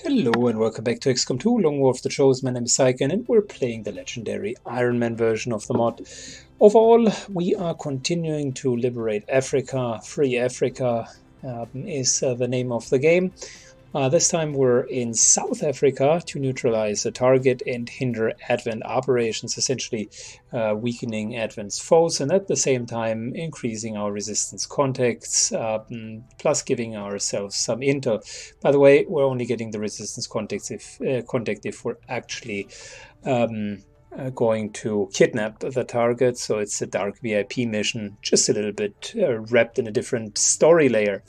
Hello and welcome back to XCOM 2, Long War of the Chosen. My name is Syken and we're playing the legendary Ironman version of the mod. Overall, we are continuing to liberate Africa. Free Africa um, is uh, the name of the game. Uh, this time we're in South Africa to neutralize a target and hinder Advent operations, essentially uh, weakening Advent's foes and at the same time increasing our resistance contacts, um, plus giving ourselves some intel. By the way, we're only getting the resistance contacts if, uh, contact if we're actually um, uh, going to kidnap the target, so it's a dark VIP mission, just a little bit uh, wrapped in a different story layer.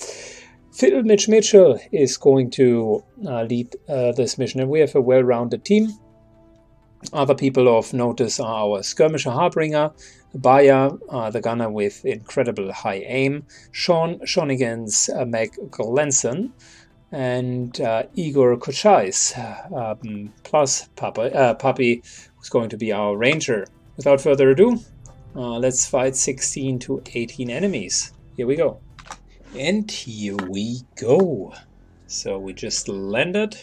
Phil Mitch Mitchell is going to uh, lead uh, this mission, and we have a well-rounded team. Other people of notice are our skirmisher Harbinger, Baya, uh, the gunner with incredible high aim, Sean Shonigans, uh, Meg Glenson, and uh, Igor Kochais, um, plus Papa, uh, Puppy, who's going to be our ranger. Without further ado, uh, let's fight 16 to 18 enemies. Here we go. And here we go. So we just landed.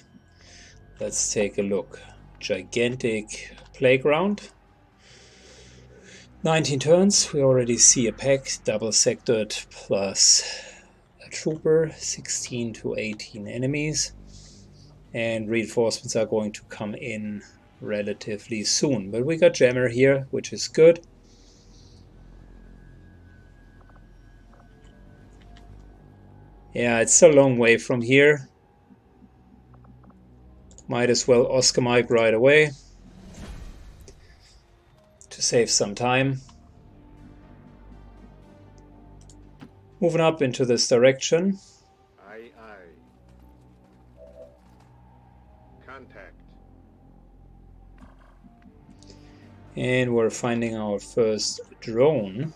Let's take a look. Gigantic playground. 19 turns. We already see a pack, double Sectoid plus a trooper, 16 to 18 enemies. And reinforcements are going to come in relatively soon. But we got Jammer here, which is good. Yeah, it's a long way from here. Might as well Oscar Mike right away to save some time. Moving up into this direction. Aye, aye. Contact. And we're finding our first drone.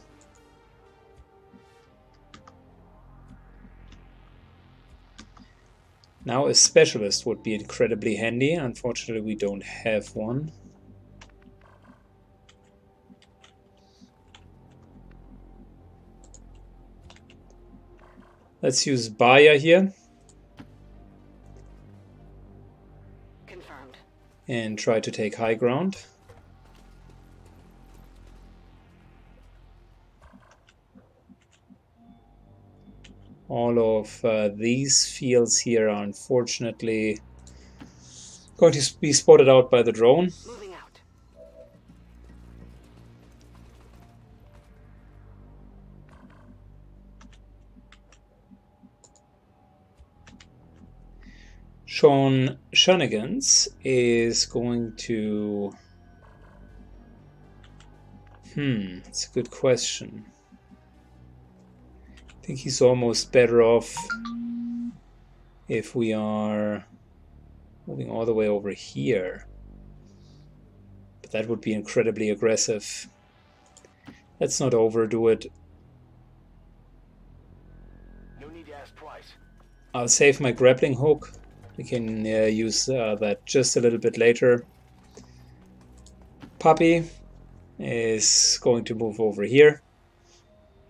Now a specialist would be incredibly handy. Unfortunately, we don't have one. Let's use Baya here. Confirmed. And try to take high ground. All of uh, these fields here are unfortunately going to be spotted out by the drone. Sean Shunigans is going to... Hmm, it's a good question. I think he's almost better off if we are moving all the way over here. But that would be incredibly aggressive. Let's not overdo it. No need to ask twice. I'll save my grappling hook. We can uh, use uh, that just a little bit later. Puppy is going to move over here.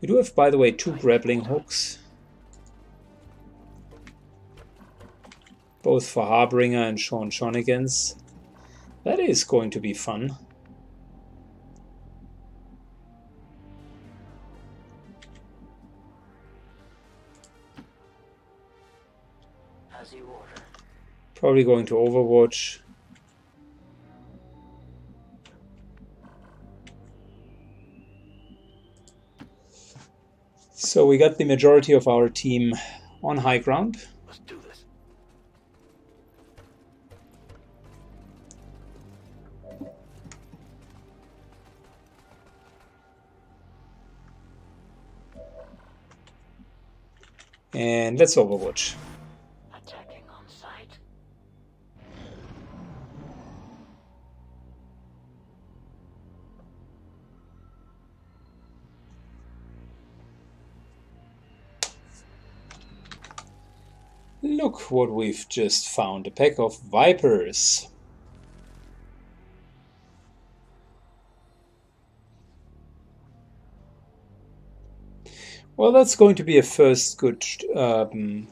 We do have, by the way, two grappling hooks. Both for Harbinger and Sean Shonigans. That is going to be fun. As you order. Probably going to Overwatch. So we got the majority of our team on high ground. Let's do this. And let's Overwatch. What we've just found. A pack of Vipers. Well, that's going to be a first good um,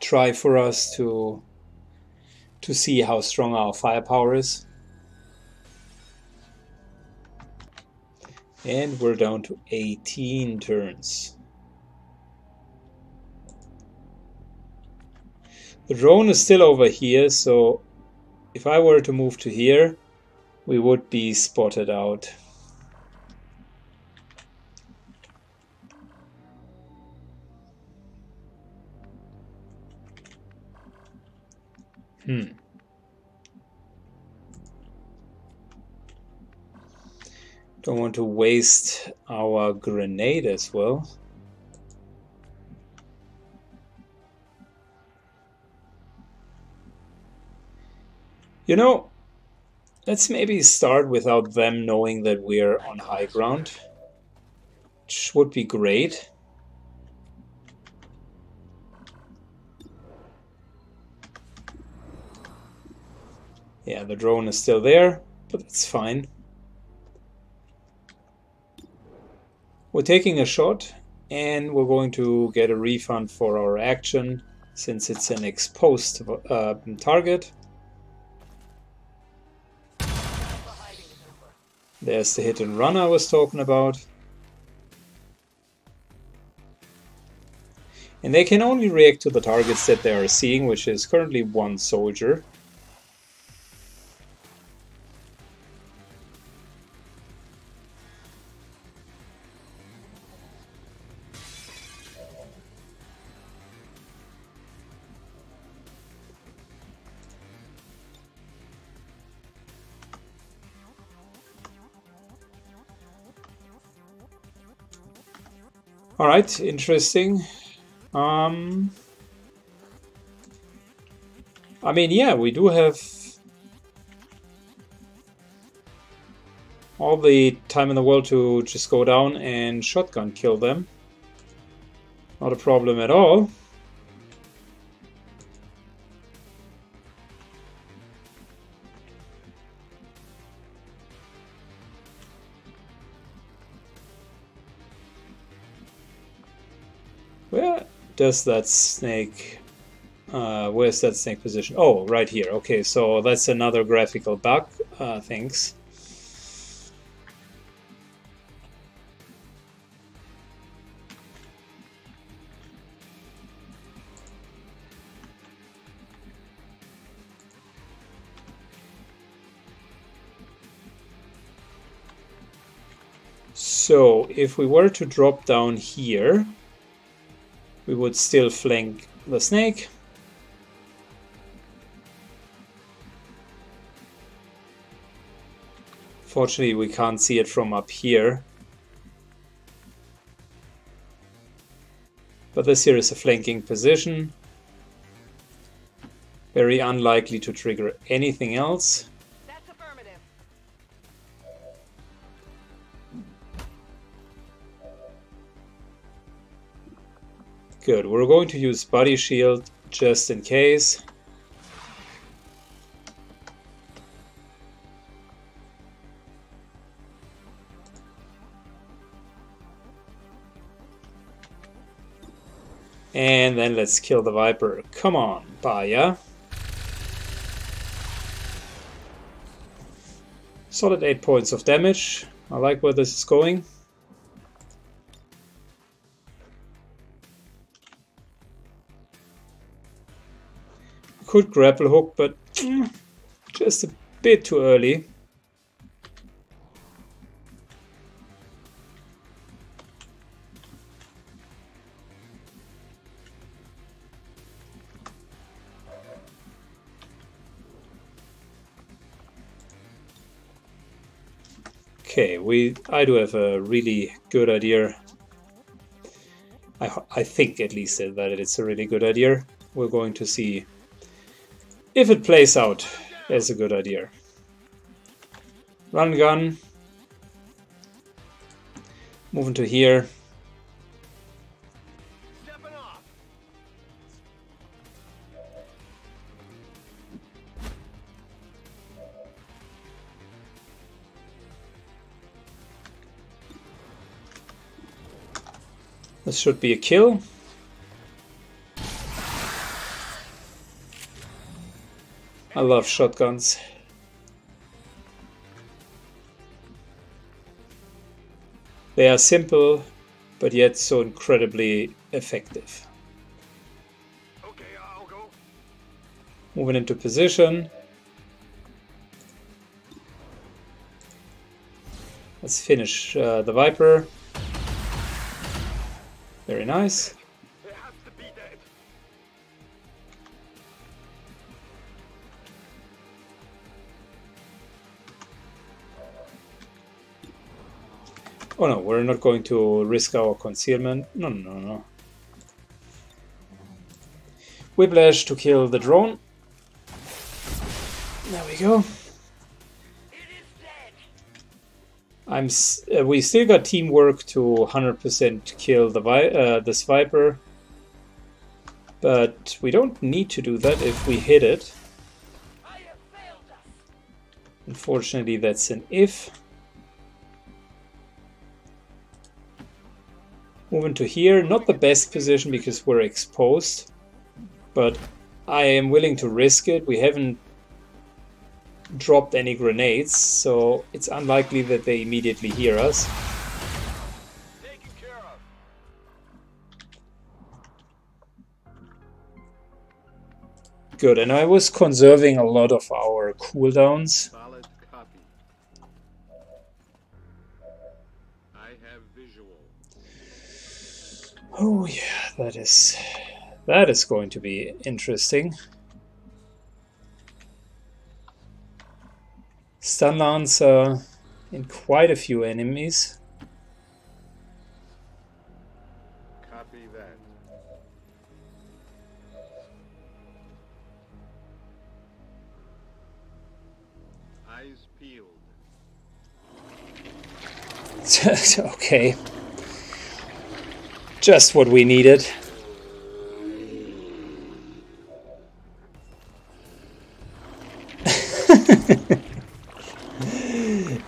try for us to to see how strong our firepower is. And we're down to 18 turns. The drone is still over here, so if I were to move to here, we would be spotted out. Hmm. Don't want to waste our grenade as well. You know, let's maybe start without them knowing that we're on high ground. Which would be great. Yeah, the drone is still there, but it's fine. We're taking a shot and we're going to get a refund for our action since it's an exposed uh, target. There's the hit and run I was talking about. And they can only react to the targets that they are seeing, which is currently one soldier. All right, interesting. Um, I mean, yeah, we do have all the time in the world to just go down and shotgun kill them. Not a problem at all. Does that snake... Uh, where's that snake position? Oh, right here. Okay, so that's another graphical bug. Uh, thanks. So if we were to drop down here, we would still flank the snake. Fortunately, we can't see it from up here. But this here is a flanking position. Very unlikely to trigger anything else. Good, we're going to use body shield just in case. And then let's kill the Viper. Come on, Baya. Solid 8 points of damage. I like where this is going. Could grapple hook, but mm, just a bit too early. Okay, we I do have a really good idea. I, I think at least that it's a really good idea. We're going to see if it plays out as a good idea. Run gun. Moving to here. This should be a kill. I love shotguns. They are simple, but yet so incredibly effective. Okay, I'll go. Moving into position. Let's finish uh, the Viper. Very nice. Oh no, we're not going to risk our concealment. No, no, no. Whiplash to kill the drone. There we go. I'm. Uh, we still got teamwork to 100% kill the uh, this Viper, but we don't need to do that if we hit it. Unfortunately, that's an if. Moving to here, not the best position because we're exposed, but I am willing to risk it. We haven't dropped any grenades, so it's unlikely that they immediately hear us. Good, and I was conserving a lot of our cooldowns. Oh yeah, that is that is going to be interesting. Stun Lancer in quite a few enemies. Copy that. Eyes peeled. okay. Just what we needed.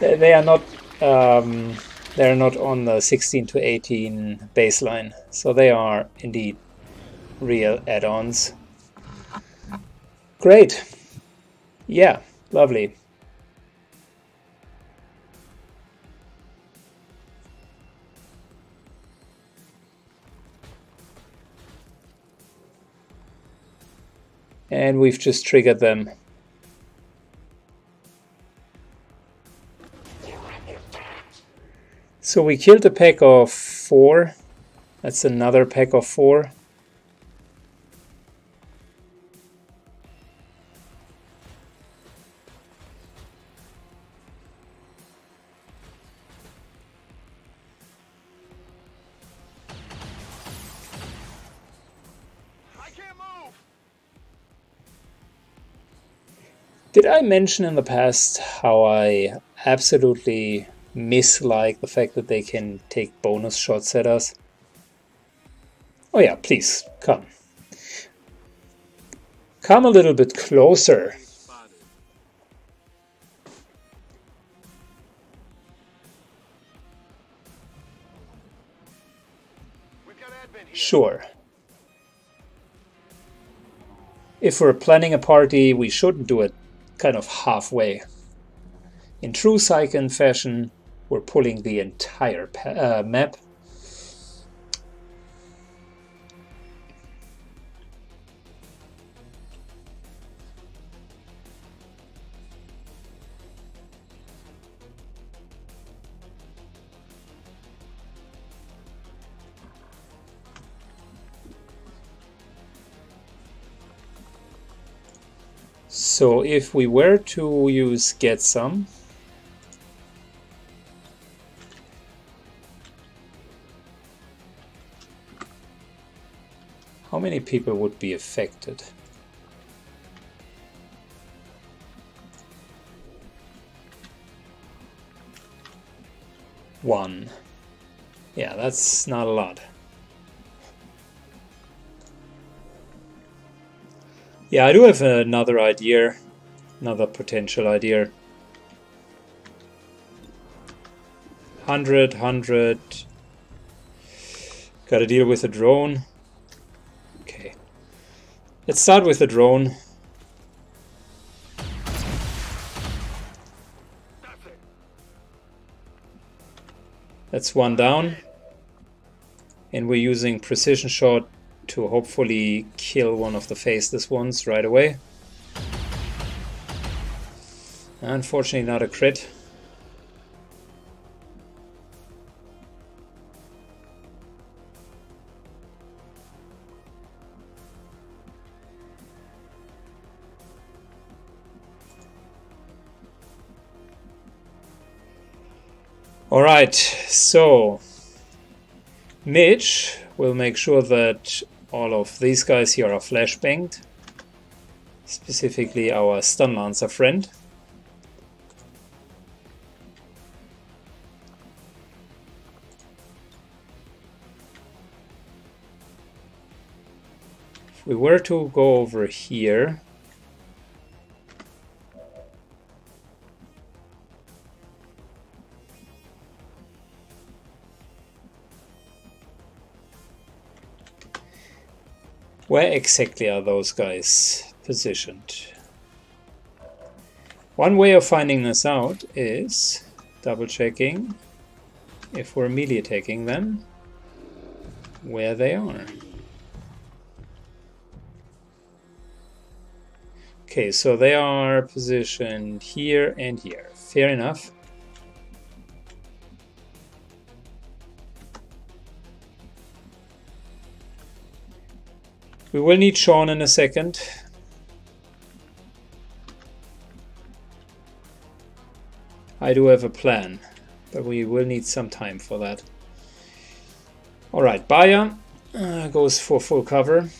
they they are not um, they're not on the 16 to 18 baseline, so they are indeed real add-ons. Great. Yeah, lovely. And we've just triggered them. So we killed a pack of four. That's another pack of four. Did I mention in the past how I absolutely mislike the fact that they can take bonus shots at us? Oh yeah, please, come. Come a little bit closer. Sure. If we're planning a party, we shouldn't do it kind of halfway. In true Syken fashion, we're pulling the entire uh, map. So if we were to use get some, how many people would be affected? One. Yeah, that's not a lot. Yeah, I do have another idea, another potential idea. 100, 100. Got to deal with a drone. Okay. Let's start with the drone. That's one down. And we're using precision shot to hopefully kill one of the faceless ones right away. Unfortunately not a crit. Alright, so Mitch will make sure that all of these guys here are flashbanged. Specifically our stun lancer friend. If we were to go over here, Where exactly are those guys positioned? One way of finding this out is double checking if we're melee attacking them, where they are. Okay, so they are positioned here and here. Fair enough. We will need Sean in a second. I do have a plan, but we will need some time for that. Alright, Baya uh, goes for full cover.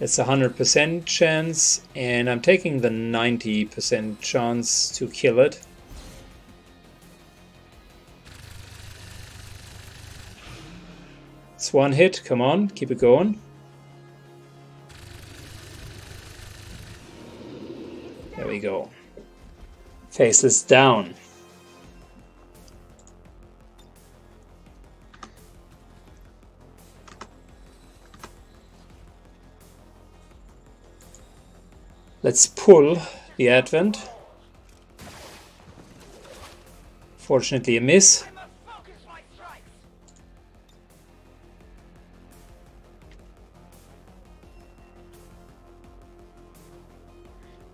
It's a 100% chance, and I'm taking the 90% chance to kill it. It's one hit, come on, keep it going. There we go. Faceless down. Let's pull the Advent. Fortunately a miss.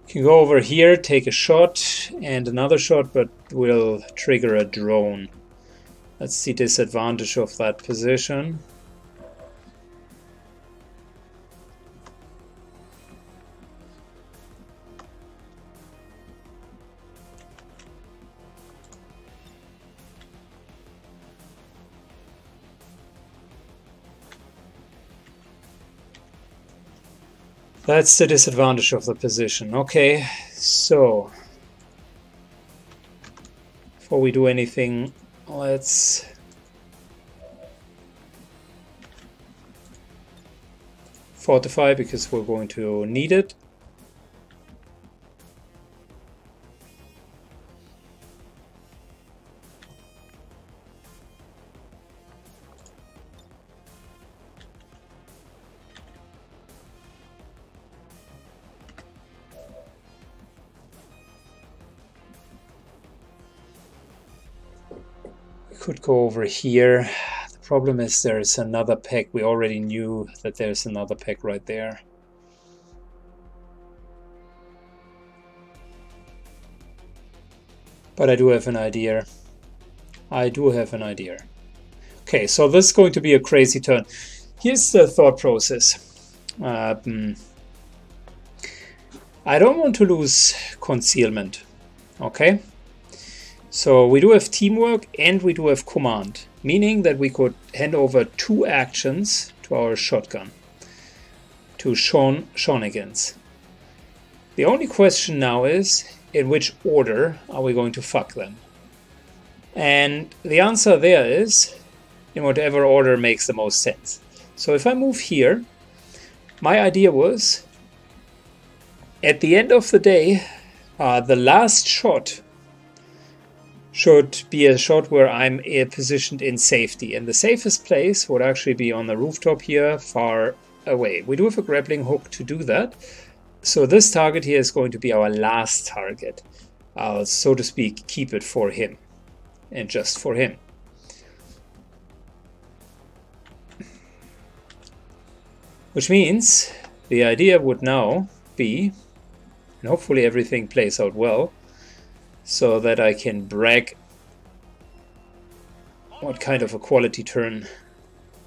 Can go over here, take a shot and another shot, but will trigger a drone. That's the disadvantage of that position. That's the disadvantage of the position. Okay, so before we do anything, let's fortify because we're going to need it. Go over here. The problem is there's another peg. We already knew that there's another peg right there. But I do have an idea. I do have an idea. Okay, so this is going to be a crazy turn. Here's the thought process. Um, I don't want to lose concealment. Okay? So we do have teamwork and we do have command, meaning that we could hand over two actions to our shotgun, to Sean Shonigans. The only question now is, in which order are we going to fuck them? And the answer there is, in whatever order makes the most sense. So if I move here, my idea was, at the end of the day, uh, the last shot should be a shot where I'm uh, positioned in safety. And the safest place would actually be on the rooftop here, far away. We do have a grappling hook to do that. So this target here is going to be our last target. I'll, so to speak, keep it for him. And just for him. Which means the idea would now be, and hopefully everything plays out well, so that I can brag what kind of a quality turn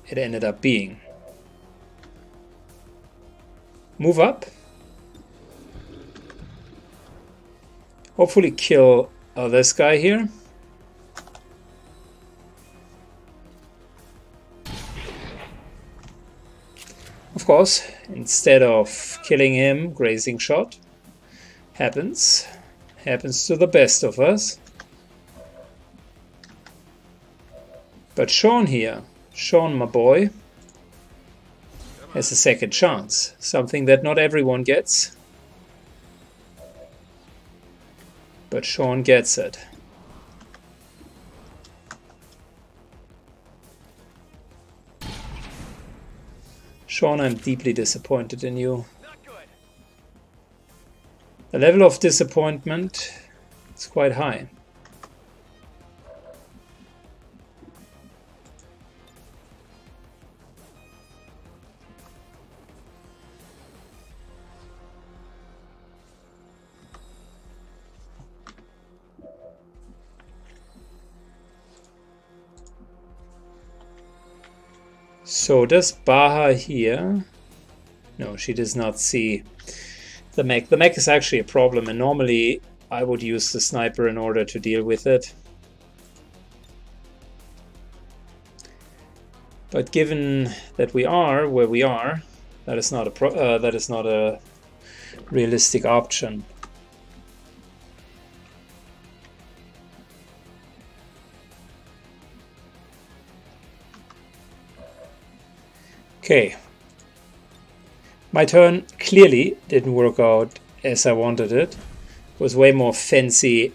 it ended up being. Move up. Hopefully kill uh, this guy here. Of course, instead of killing him, grazing shot happens. Happens to the best of us. But Sean here, Sean my boy, has a second chance. Something that not everyone gets. But Sean gets it. Sean, I'm deeply disappointed in you. The level of disappointment is quite high. So does Baya here? No, she does not see the mech. The mech is actually a problem, and normally I would use the sniper in order to deal with it. But given that we are where we are, that is not a uh, that is not a realistic option. Okay, my turn clearly didn't work out as I wanted it. It was way more fancy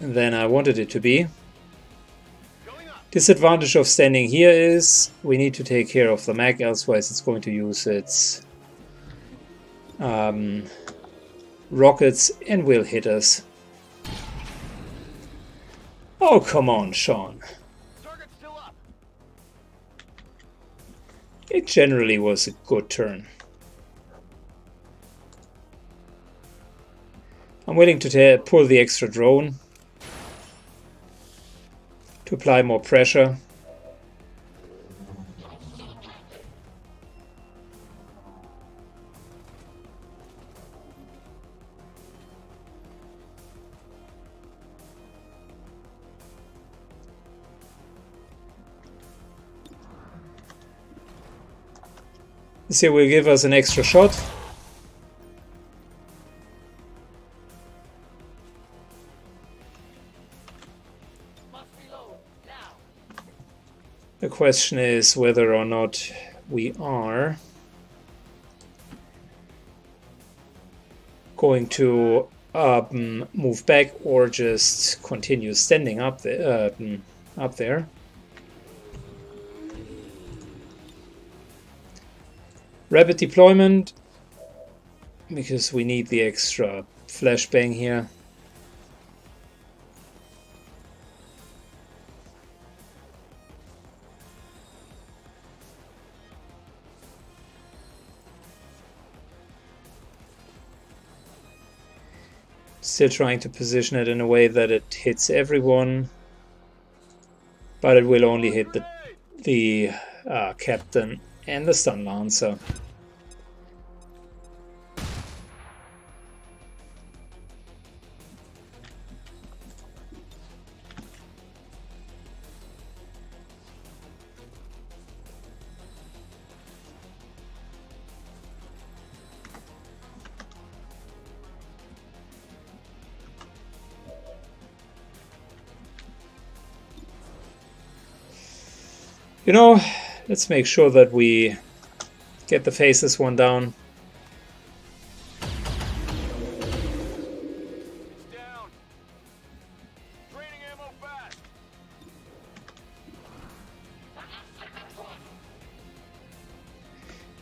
than I wanted it to be. Disadvantage of standing here is we need to take care of the mech, elsewise it's going to use its um, rockets and will hit us. Oh, come on, Sean. It generally was a good turn. I'm willing to pull the extra drone to apply more pressure. This here will give us an extra shot. The question is whether or not we are going to um, move back or just continue standing up there. Uh, up there. Rapid deployment, because we need the extra flashbang here. Still trying to position it in a way that it hits everyone, but it will only hit the, the uh, captain and the stun lancer. You know, let's make sure that we get the faceless one down.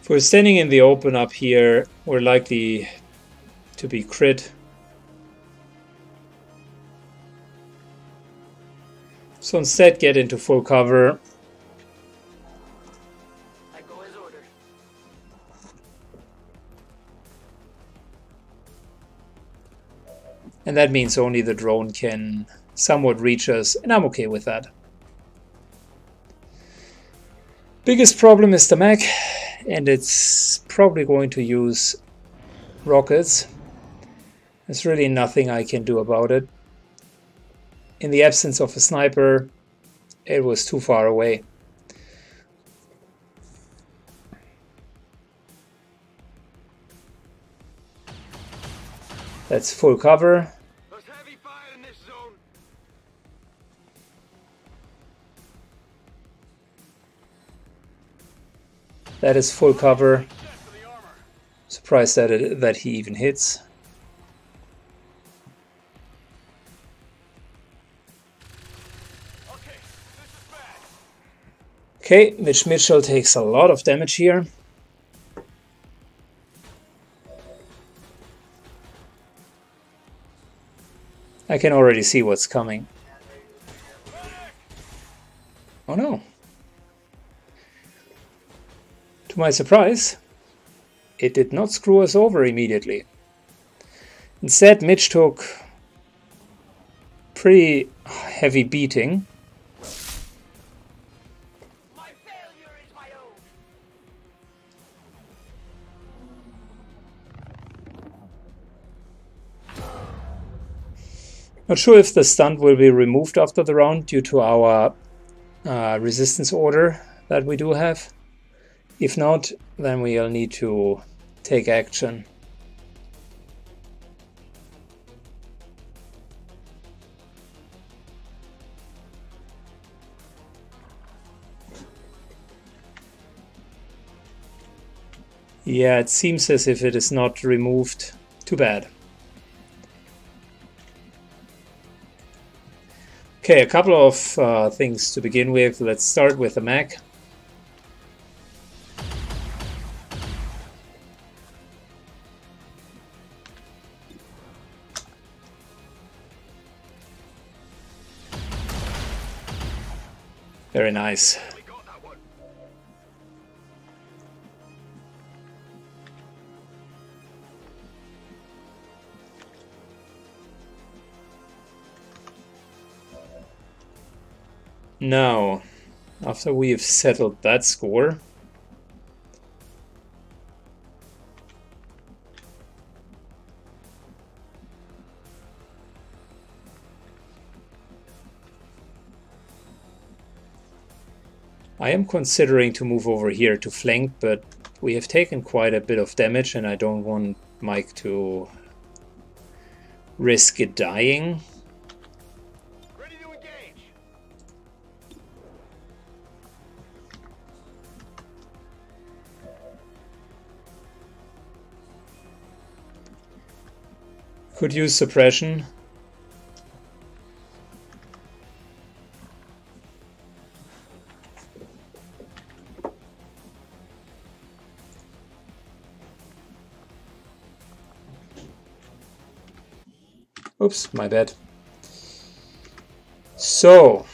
If we're standing in the open up here, we're likely to be crit. So instead get into full cover And that means only the drone can somewhat reach us, and I'm okay with that. Biggest problem is the mech, and it's probably going to use rockets. There's really nothing I can do about it. In the absence of a sniper, it was too far away. That's full cover. That is full cover. Surprised that it, that he even hits. Okay, Mitch Mitchell takes a lot of damage here. I can already see what's coming. Oh no. To my surprise, it did not screw us over immediately. Instead, Mitch took pretty heavy beating. Not sure if the stunt will be removed after the round due to our uh, resistance order that we do have. If not, then we'll need to take action. Yeah, it seems as if it is not removed. Too bad. Okay, a couple of uh, things to begin with. Let's start with the mech. Very nice. Now, after we've settled that score, I am considering to move over here to flank, but we have taken quite a bit of damage and I don't want Mike to risk it dying. Ready to engage. Could use suppression. Oops, my bad. So,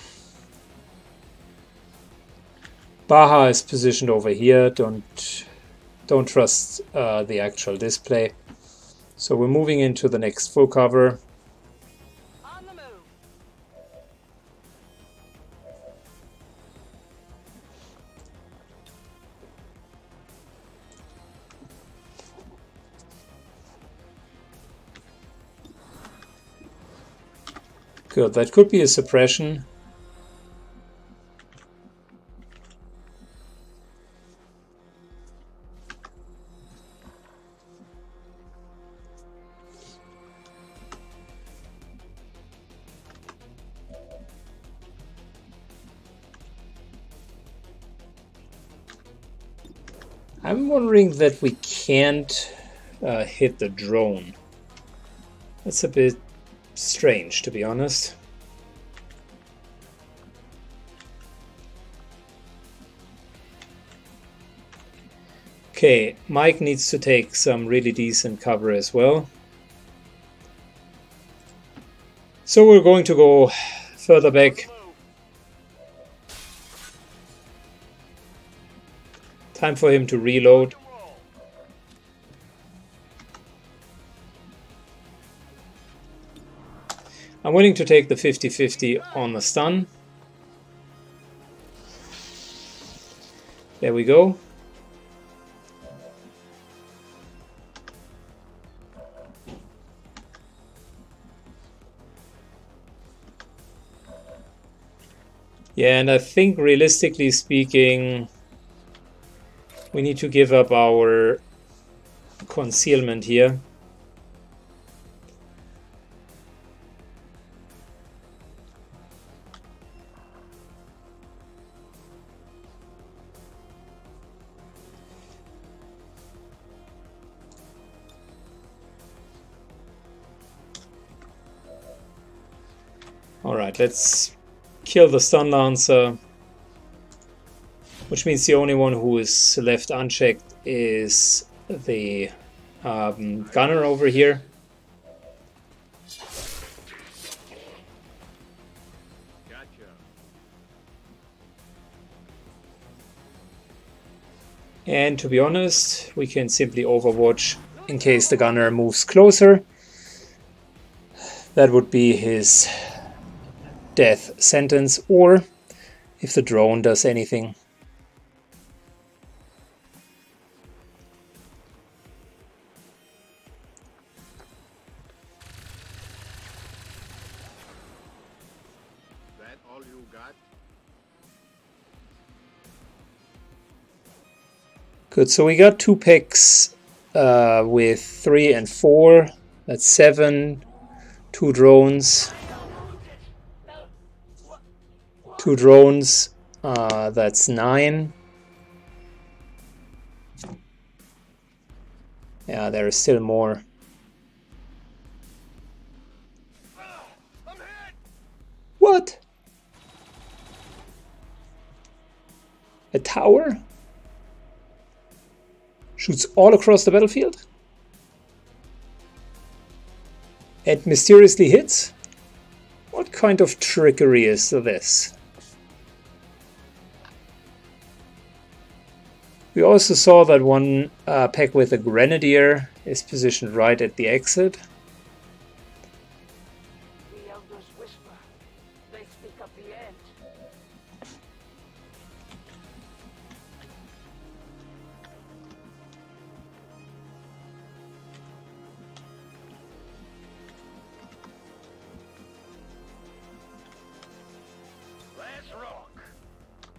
Baya is positioned over here. Don't don't trust uh, the actual display. So we're moving into the next full cover. Good, that could be a suppression. I'm wondering that we can't uh, hit the drone. That's a bit strange, to be honest. Okay, Mike needs to take some really decent cover as well. So we're going to go further back. Time for him to reload. I'm willing to take the 50-50 on the stun. There we go. Yeah, and I think realistically speaking, we need to give up our concealment here. Let's kill the stun lancer. Which means the only one who is left unchecked is the um, gunner over here. And to be honest, we can simply overwatch in case the gunner moves closer. That would be his death sentence, or if the drone does anything. That all you got? Good, so we got two picks uh, with three and four. That's seven. Two drones. Two drones. Uh, that's nine. Yeah, there is still more. What? A tower? Shoots all across the battlefield? And mysteriously hits? What kind of trickery is this? We also saw that one uh, pack with a grenadier is positioned right at the exit.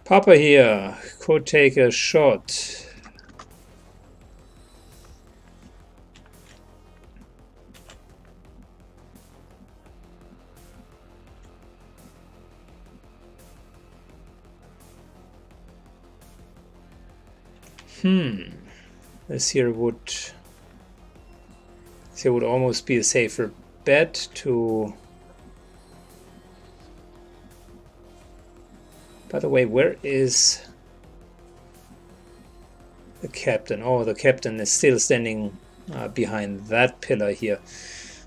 Papa here could take a shot. Hmm. This here would this here would almost be a safer bet to By the way, where is the captain? Oh, the captain is still standing uh, behind that pillar here.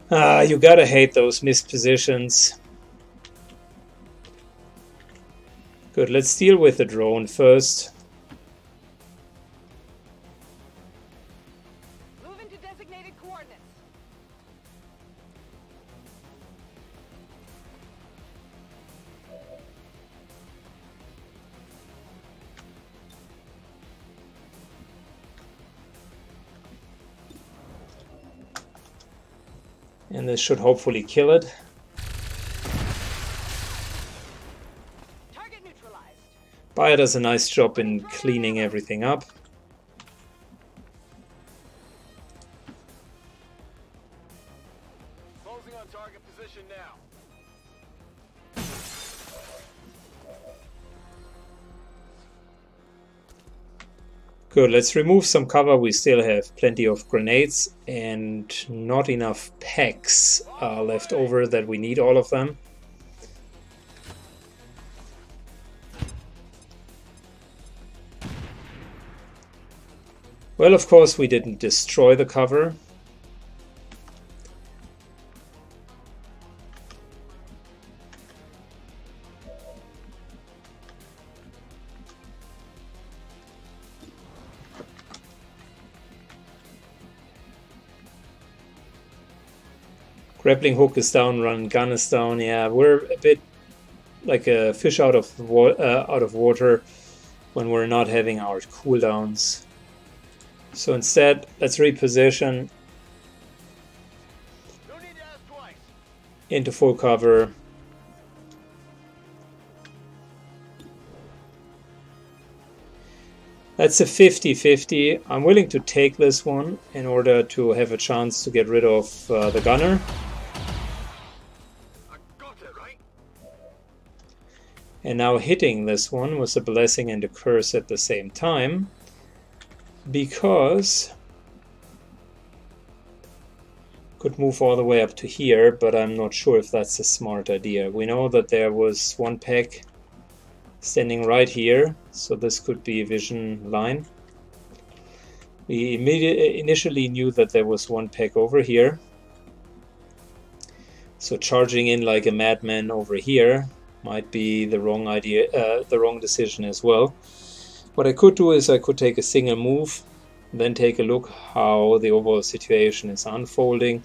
Ah, you gotta hate those missed positions. Good, let's deal with the drone first. This should hopefully kill it. Baya does a nice job in cleaning everything up. Let's remove some cover. We still have plenty of grenades and not enough packs uh, left over that we need all of them. Well, of course, we didn't destroy the cover. Grappling hook is down, run gun is down. Yeah, we're a bit like a fish out of wa uh, out of water when we're not having our cooldowns. So instead, let's reposition into full cover. That's a 50-50. I'm willing to take this one in order to have a chance to get rid of uh, the gunner. And now hitting this one was a blessing and a curse at the same time. Because could move all the way up to here, but I'm not sure if that's a smart idea. We know that there was one peg standing right here, so this could be a vision line. We initially knew that there was one peg over here. So charging in like a madman over here might be the wrong idea, uh, the wrong decision as well. What I could do is I could take a single move, then take a look how the overall situation is unfolding,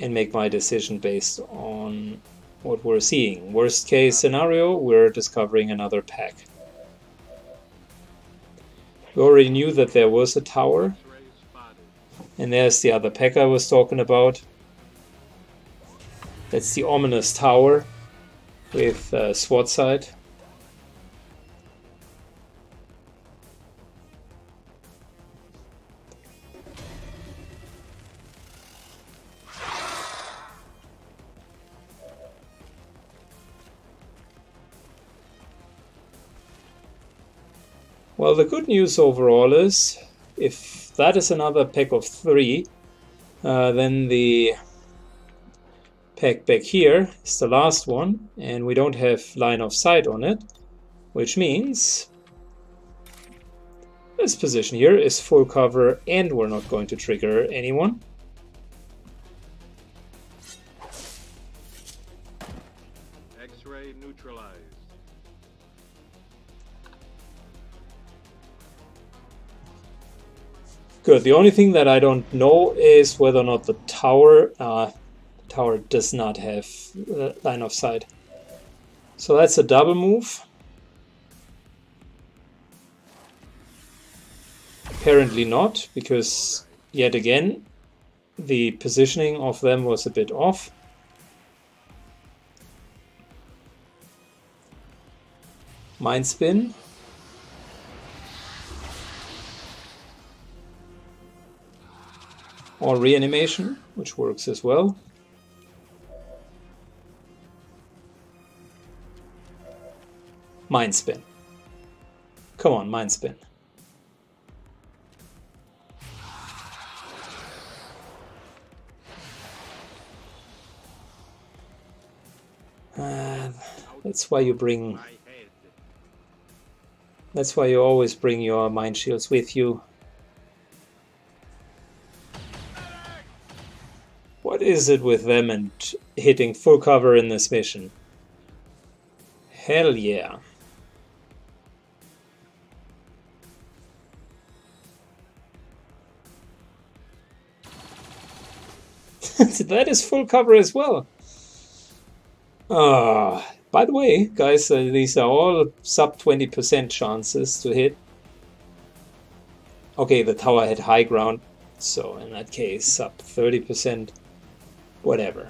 and make my decision based on what we're seeing. Worst case scenario, we're discovering another pack. We already knew that there was a tower, and there's the other pack I was talking about. That's the ominous tower with uh, SWAT side. Well, the good news overall is if that is another pick of three, uh, then the pack back here is the last one, and we don't have line of sight on it, which means this position here is full cover and we're not going to trigger anyone. X-ray neutralized. Good. The only thing that I don't know is whether or not the tower uh, tower does not have uh, line of sight. So that's a double move. Apparently not, because yet again the positioning of them was a bit off. Mind spin. or reanimation, which works as well. Mind spin. Come on, mind spin. Uh, that's why you bring. That's why you always bring your mind shields with you. What is it with them and hitting full cover in this mission? Hell yeah. That is full cover as well. Ah, by the way, guys, uh, these are all sub 20% chances to hit. Okay, the tower had high ground, so in that case, sub 30%. Whatever.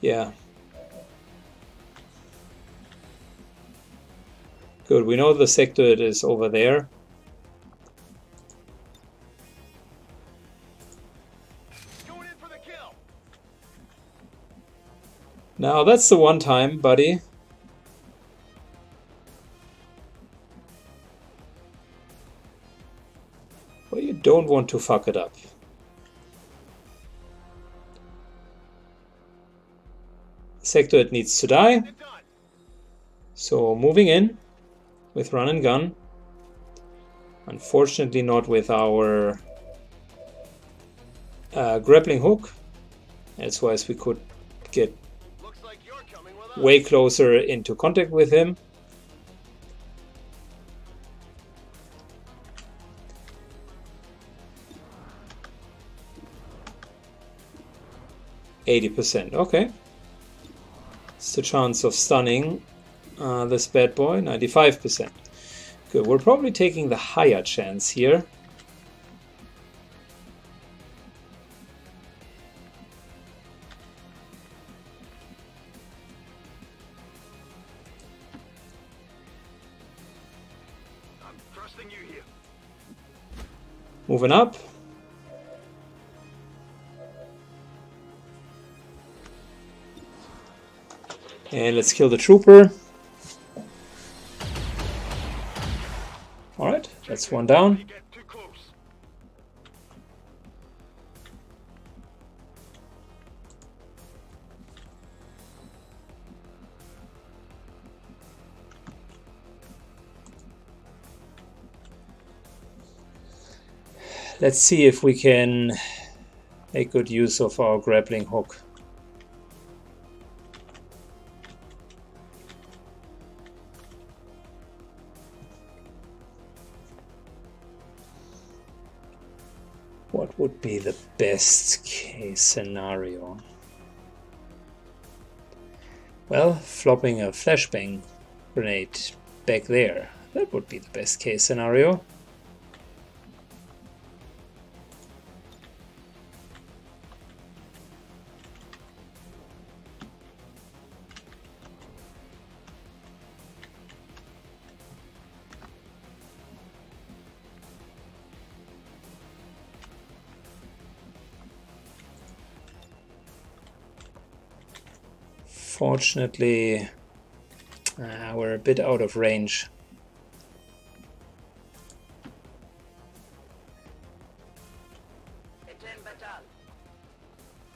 Yeah. Good, we know the sectoid is over there. Going in for the kill. Now that's the one time, buddy. Well, you don't want to fuck it up. Sectoid needs to die. So moving in with run and gun. Unfortunately, not with our uh, grappling hook. Elsewise, we could get Looks like you're coming with way closer into contact with him. Eighty percent. Okay. It's the chance of stunning uh, this bad boy. Ninety-five percent. Good. We're probably taking the higher chance here. I'm trusting you here. Moving up. And let's kill the trooper. That's one down. Let's see if we can make good use of our grappling hook. Best case scenario? Well, flopping a flashbang grenade back there. That would be the best case scenario. Fortunately, uh, we're a bit out of range.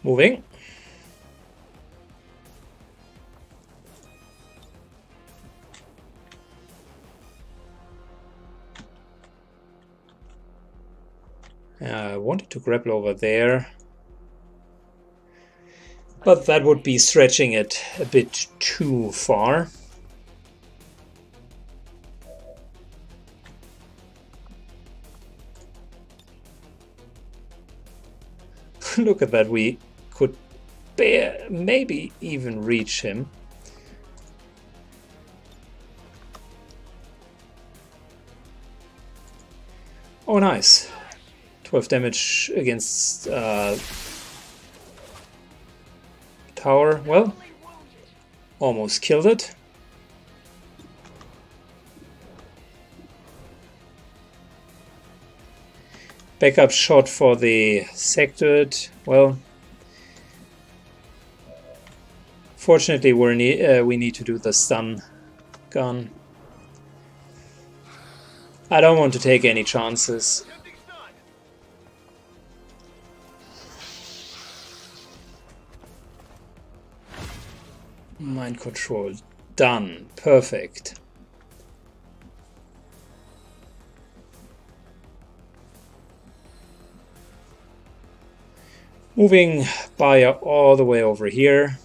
Moving. Uh, I wanted to grapple over there. But that would be stretching it a bit too far. Look at that, we could bear, maybe even reach him. Oh, nice. 12 damage against uh, tower. Well, almost killed it. Backup shot for the sectoid. Well, fortunately, we're ne uh, we need to do the stun gun. I don't want to take any chances. Mind control. Done. Perfect. Moving by all the way over here.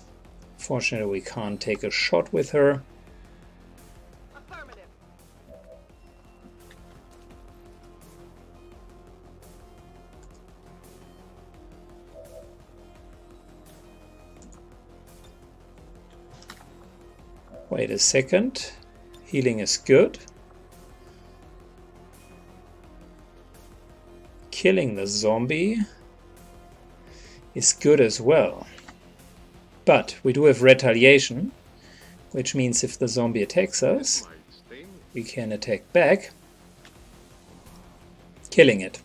Fortunately, we can't take a shot with her. Wait a second. Healing is good. Killing the zombie is good as well. But we do have retaliation, which means if the zombie attacks us, we can attack back, killing it.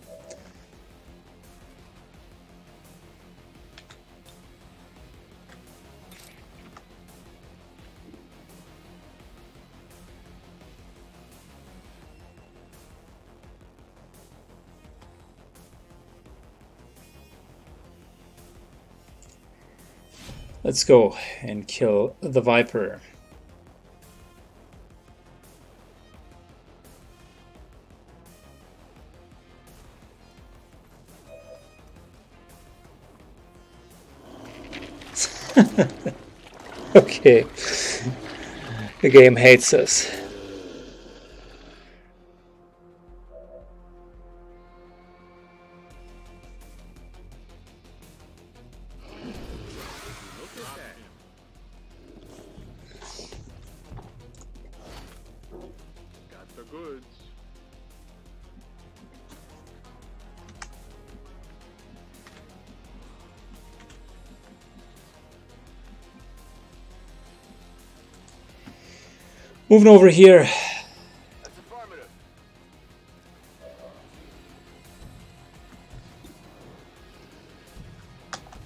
Let's go and kill the Viper. okay. The game hates us. Moving over here.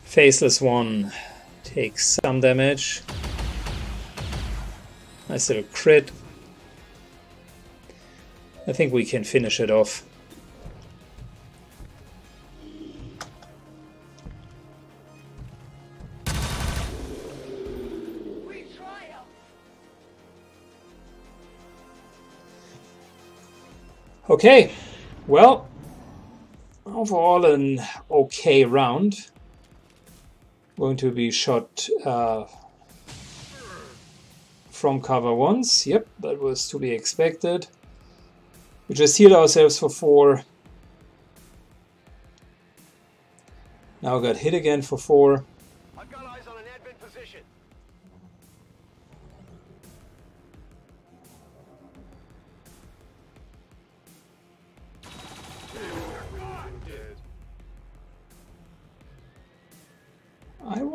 Faceless one takes some damage. Nice little crit. I think we can finish it off. Okay, well, overall an okay round. Going to be shot uh, from cover once. Yep, that was to be expected. We just healed ourselves for four. Now got hit again for four.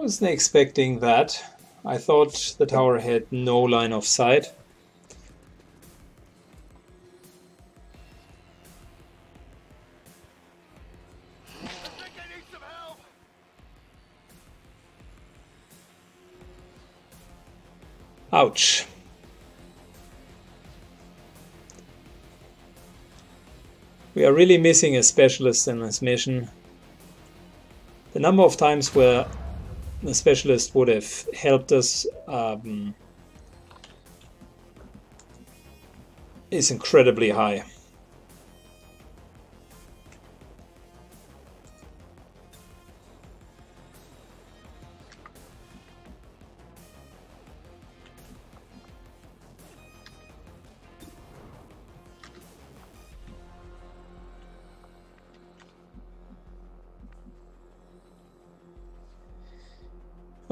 Wasn't expecting that. I thought the tower had no line of sight. Ouch. We are really missing a specialist in this mission. The number of times where specialist would have helped us um, is incredibly high.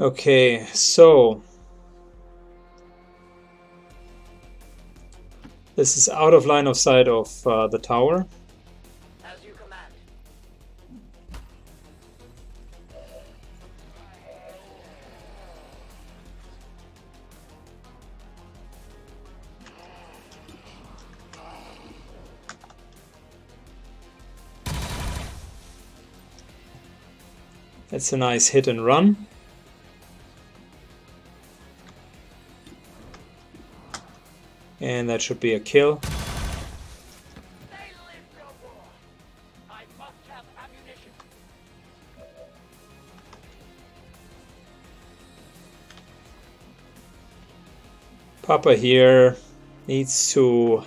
Okay, so this is out of line of sight of uh, the tower. As you command. That's a nice hit and run. And that should be a kill. Papa here needs to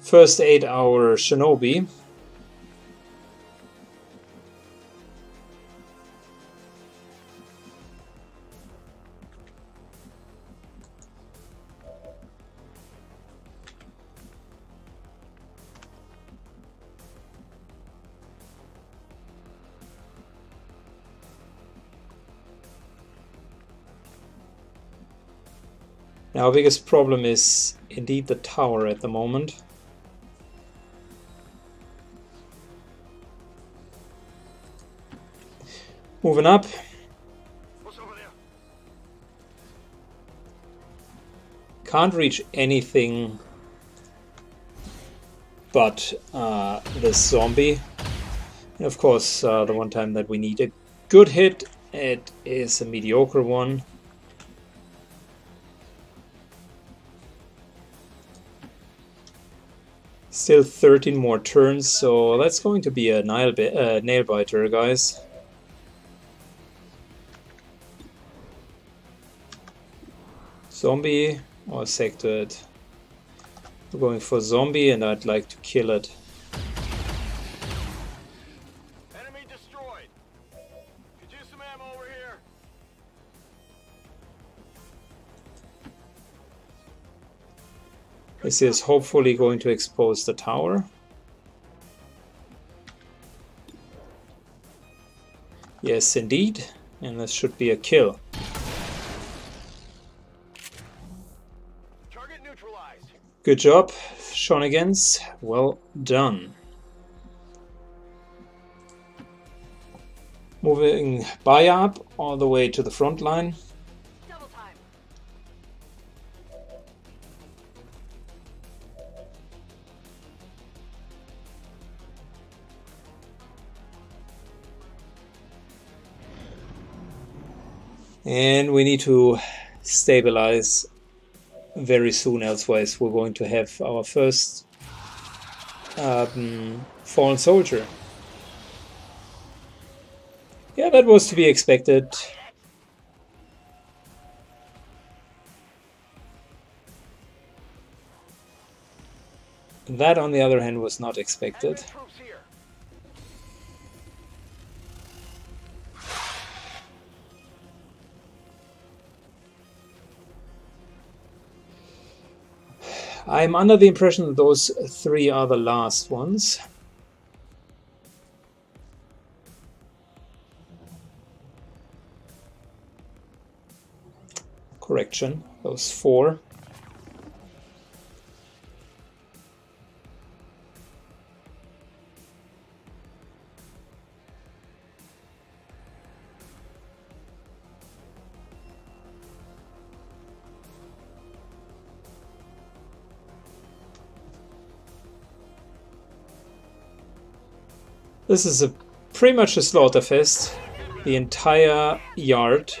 first aid our shinobi. Our biggest problem is indeed the tower at the moment. Moving up. What's over there? Can't reach anything but uh, this zombie. And of course, uh, the one time that we need a good hit, it is a mediocre one. Still 13 more turns, so that's going to be a nail, uh, nail biter, guys. Zombie or sectoid. We're going for zombie and I'd like to kill it. This is hopefully going to expose the tower. Yes, indeed. And this should be a kill. Good job, Shonigans. Well done. Moving Bayab all the way to the front line. And we need to stabilize very soon, elsewise we're going to have our first um, fallen soldier. Yeah, that was to be expected. That, on the other hand, was not expected. I'm under the impression that those three are the last ones. Correction, those four. This is a pretty much a slaughterfest. The entire yard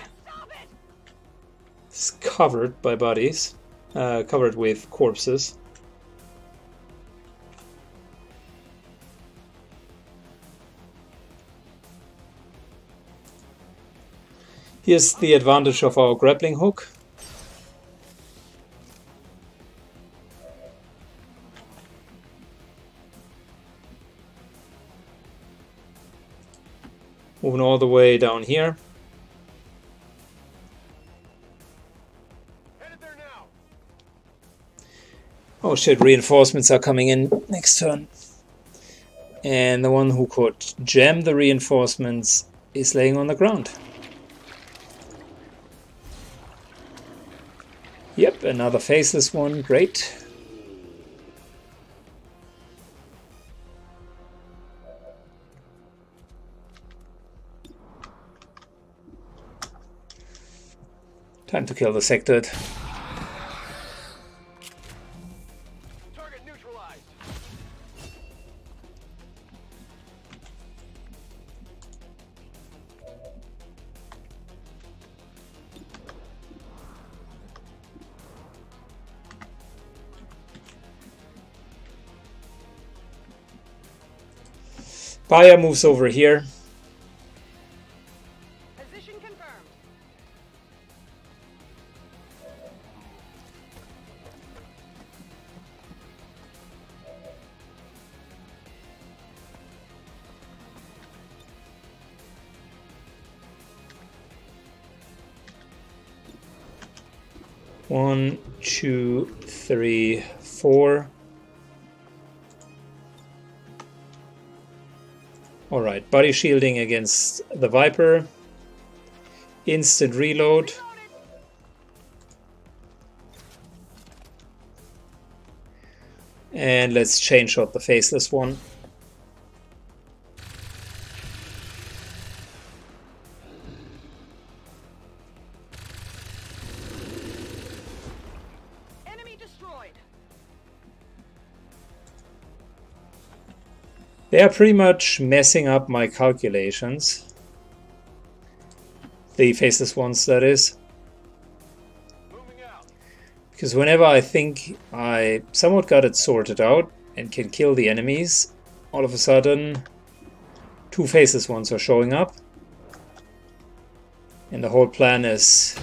is covered by bodies, uh, covered with corpses. Here's the advantage of our grappling hook. Moving all the way down here. Oh shit, reinforcements are coming in next turn. And the one who could jam the reinforcements is laying on the ground. Yep, another faceless one, great. Time to kill the. Target neutralized. Baya moves over here. Body shielding against the Viper. Instant reload. And let's change out the faceless one. Are pretty much messing up my calculations. The faceless ones, that is. Because whenever I think I somewhat got it sorted out and can kill the enemies, all of a sudden two faceless ones are showing up. And the whole plan is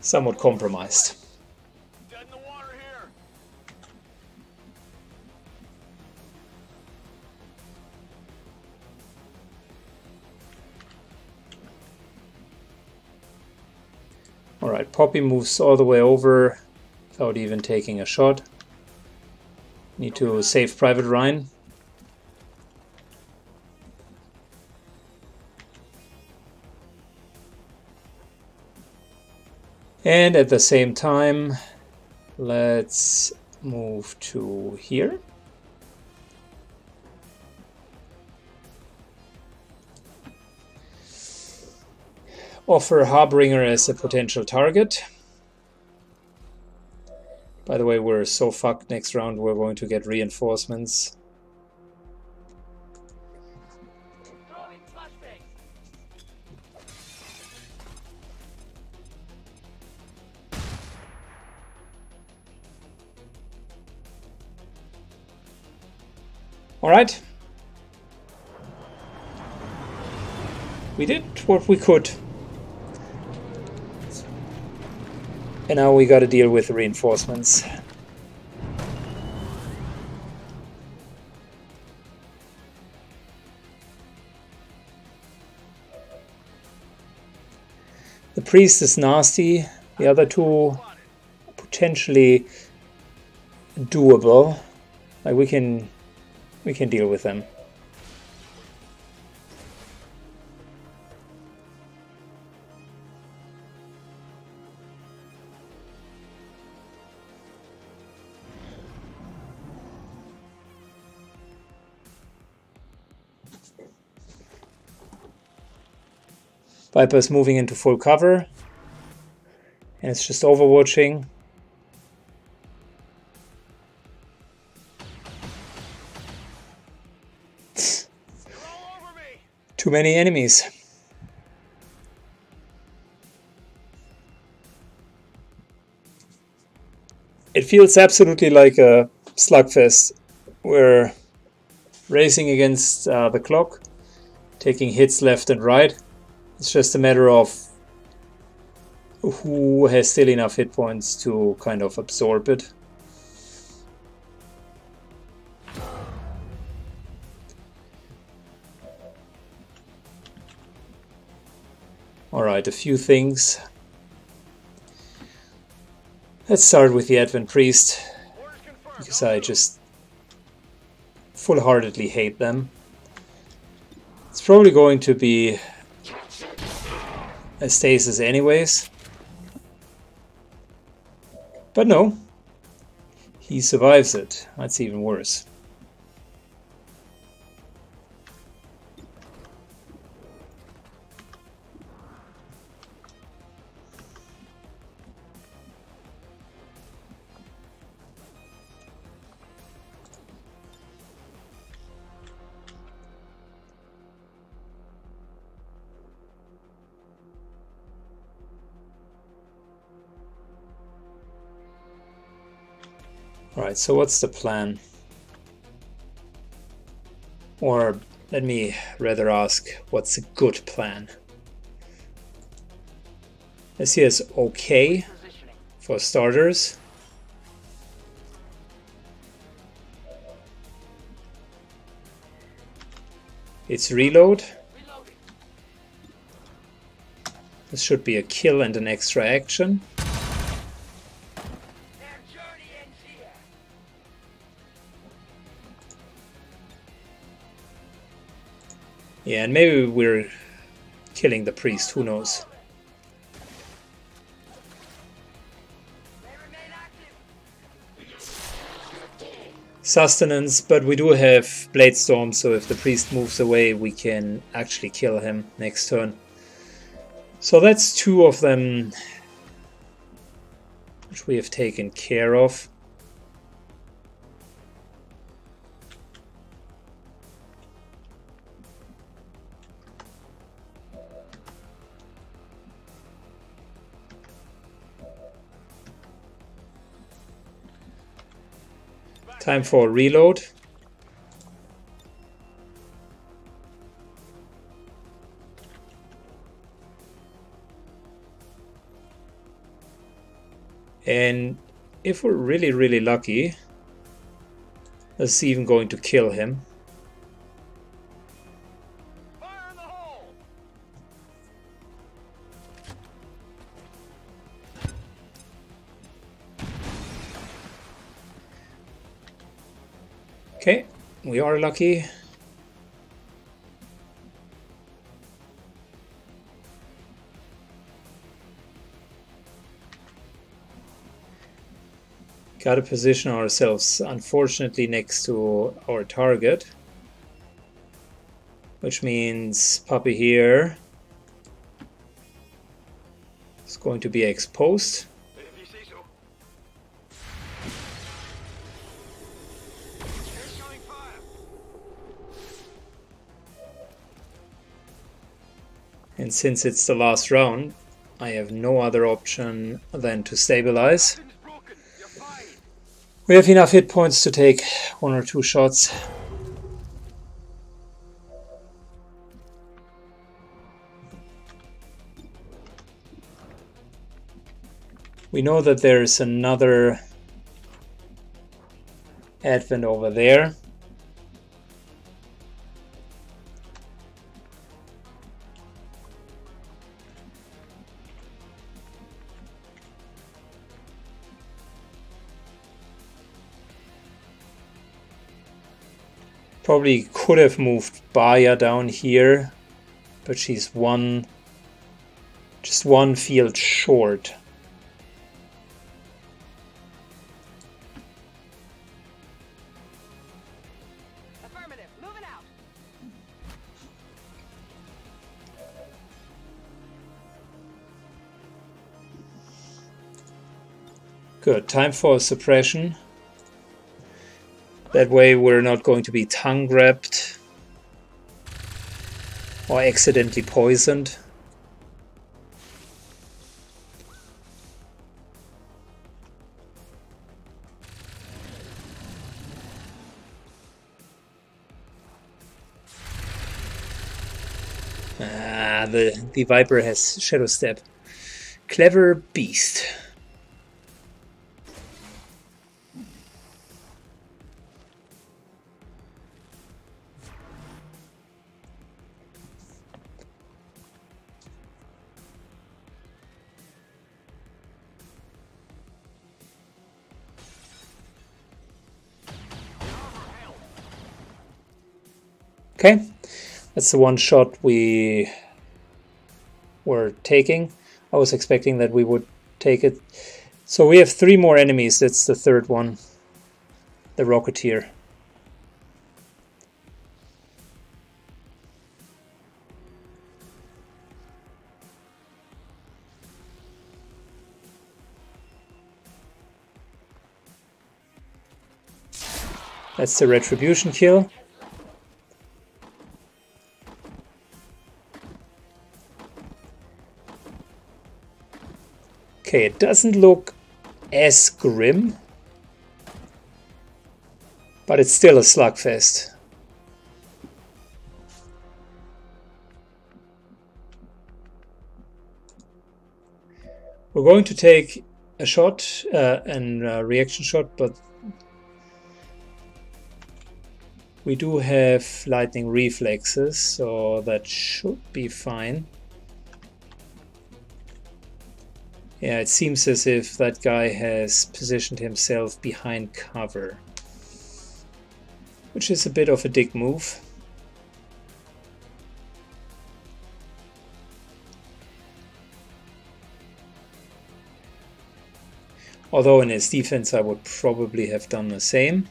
somewhat compromised. Poppy moves all the way over without even taking a shot. Need to save Private Ryan. And at the same time, let's move to here. Offer Harbinger as a potential target. By the way, we're so fucked next round, we're going to get reinforcements. Alright. We did what we could. And now we gotta deal with reinforcements. The priest is nasty. The other two potentially doable. Like we can we can deal with them. Viper's moving into full cover. And it's just overwatching. Too many enemies. It feels absolutely like a slugfest. We're racing against uh, the clock, taking hits left and right. It's just a matter of who has still enough hit points to kind of absorb it. Alright, a few things. Let's start with the Advent Priest, because I just full heartedly hate them. It's probably going to be a stasis, anyways. But no, he survives it. That's even worse. So what's the plan? Or let me rather ask, what's a good plan? This here is okay for starters. It's reload. This should be a kill and an extra action. Yeah, and maybe we're killing the priest, who knows. Sustenance, but we do have Blade Storm, so if the priest moves away, we can actually kill him next turn. So that's two of them which we have taken care of. Time for a reload. And if we're really, really lucky, is even going to kill him. We are lucky. Got to position ourselves, unfortunately, next to our target. Which means Puppy here is going to be exposed. And since it's the last round, I have no other option than to stabilize. We have enough hit points to take one or two shots. We know that there's another advent over there. Probably could have moved Baya down here, but she's one, just one field short. Affirmative. Moving out. Good, time for suppression. That way we're not going to be tongue grabbed or accidentally poisoned. Ah, the, the Viper has Shadow Step. Clever beast. Okay, that's the one shot we were taking. I was expecting that we would take it. So we have three more enemies. That's the third one. The Rocketeer. That's the Retribution kill. Okay, it doesn't look as grim, but it's still a slugfest. We're going to take a shot, uh, and a reaction shot, but we do have lightning reflexes, so that should be fine. Yeah, it seems as if that guy has positioned himself behind cover. Which is a bit of a dick move. Although in his defense I would probably have done the same.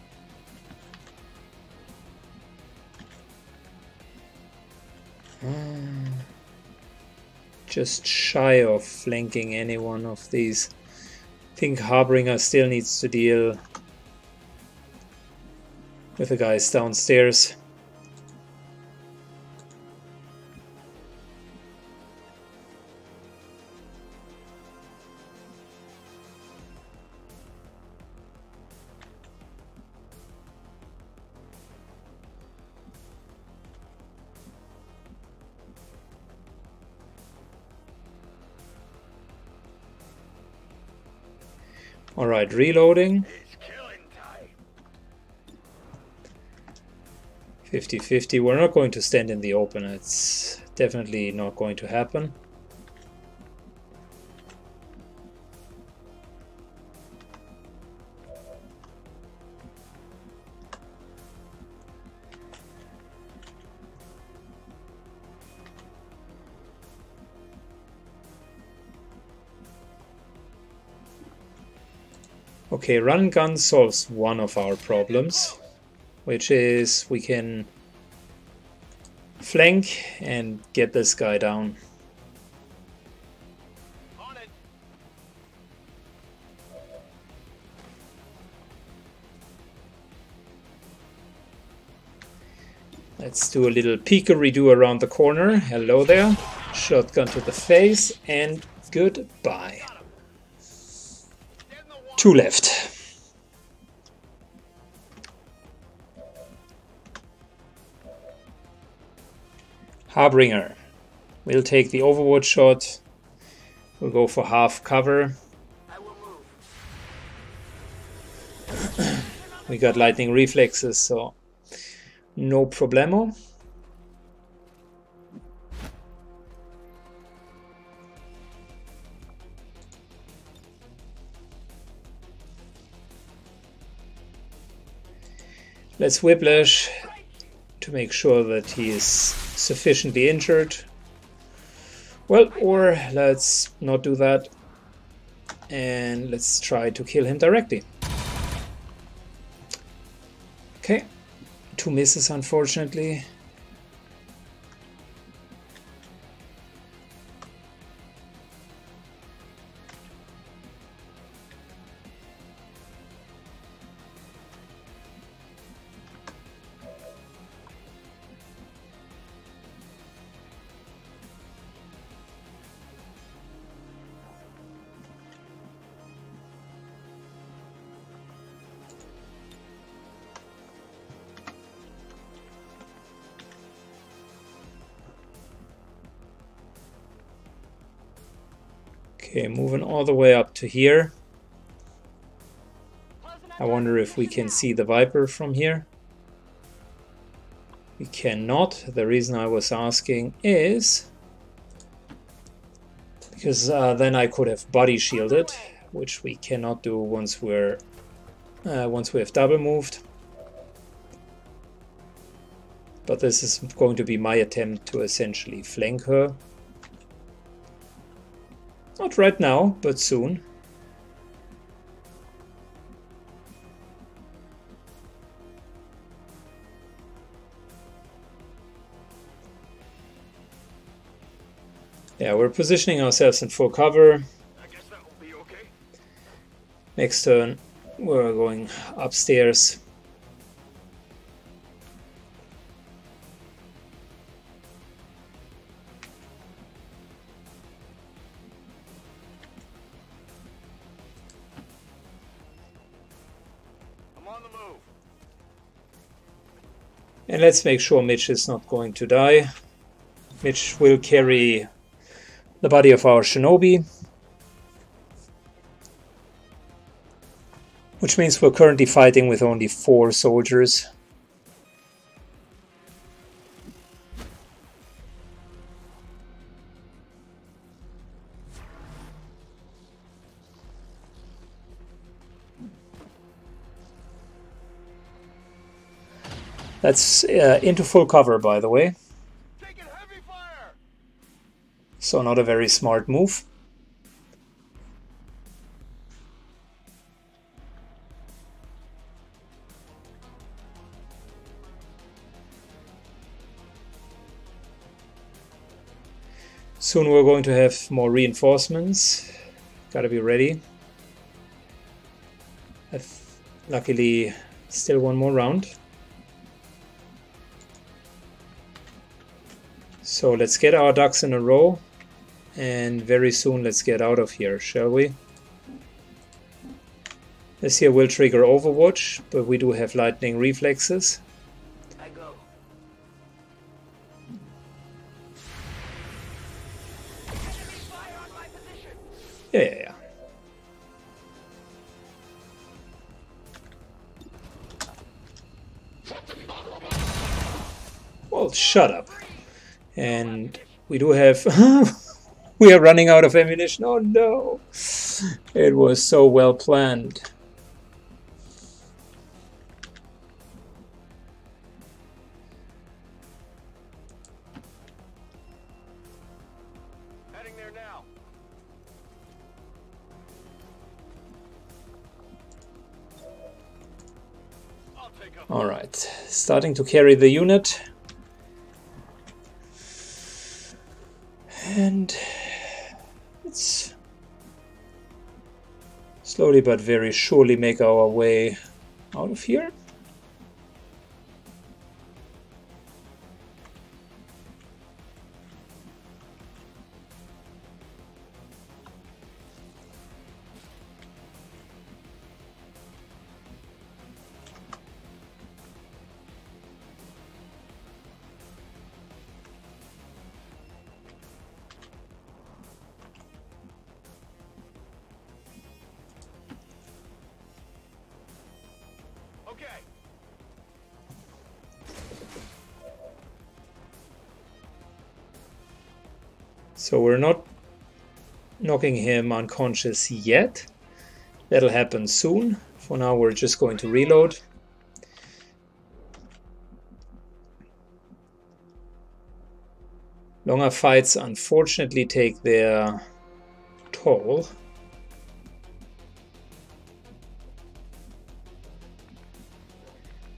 Just shy of flanking any one of these. I think Harbinger still needs to deal with the guys downstairs. Reloading. It's 50-50. We're not going to stand in the open. It's definitely not going to happen. Okay, run gun solves one of our problems, which is we can flank and get this guy down. Let's do a little peek-a-redo around the corner. Hello there. Shotgun to the face and goodbye. Two left. Harbinger. We'll take the overwatch shot. We'll go for half cover. We got lightning reflexes, so no problemo. Let's whiplash to make sure that he is sufficiently injured. Well, or let's not do that and let's try to kill him directly. Okay, two misses unfortunately. Okay, moving all the way up to here. I wonder if we can see the Viper from here. We cannot. The reason I was asking is because uh, then I could have body shielded, which we cannot do once we're uh, once we have double moved. But this is going to be my attempt to essentially flank her. Not right now, but soon. Yeah, we're positioning ourselves in full cover. I guess that will be okay. Next turn, we're going upstairs. Let's make sure Mitch is not going to die. Mitch will carry the body of our shinobi. Which means we're currently fighting with only four soldiers. That's uh, into full cover, by the way. Taking heavy fire. So not a very smart move. Soon we're going to have more reinforcements. Gotta be ready. I've luckily still one more round. So let's get our ducks in a row and very soon let's get out of here, shall we? This here will trigger Overwatch, but we do have lightning reflexes. Yeah, yeah, yeah. Well, shut up. And we do have... we are running out of ammunition. Oh no! It was so well planned. Heading there now. I'll take up. Alright, starting to carry the unit. And let's slowly but very surely make our way out of here. So we're not knocking him unconscious yet. That'll happen soon. For now, we're just going to reload. Longer fights unfortunately take their toll.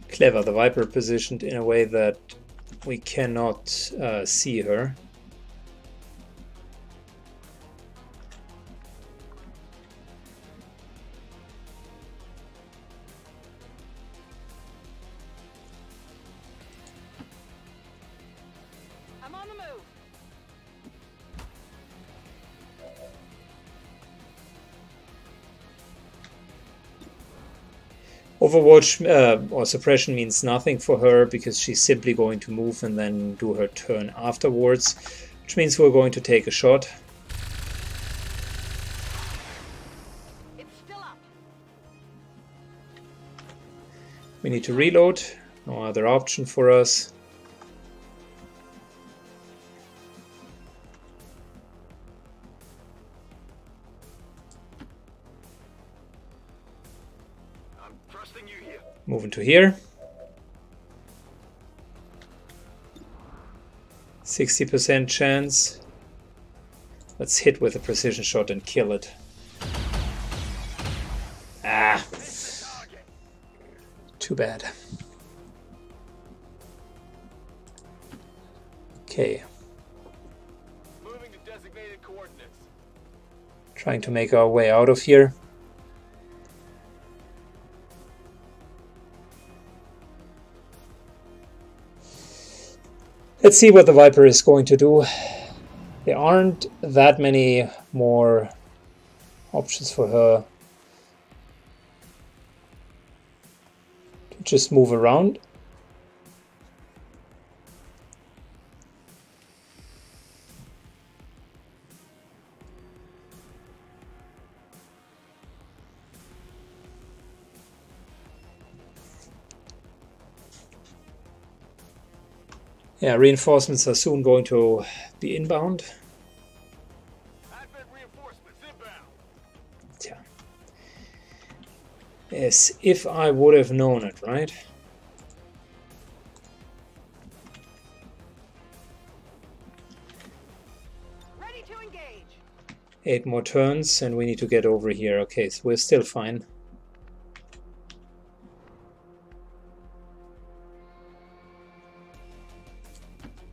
Clever, the Viper positioned in a way that we cannot uh, see her. Overwatch uh, or suppression means nothing for her because she's simply going to move and then do her turn afterwards, which means we're going to take a shot. It's still up. We need to reload, no other option for us. To here. 60% chance. Let's hit with a precision shot and kill it. Ah, too bad. Okay, Moving to designated coordinates. trying to make our way out of here. Let's see what the Viper is going to do. There aren't that many more options for her to just move around. Yeah, reinforcements are soon going to be inbound. Yeah. reinforcements inbound. Tja. As if I would have known it, right? Ready to engage. Eight more turns and we need to get over here. Okay, so we're still fine.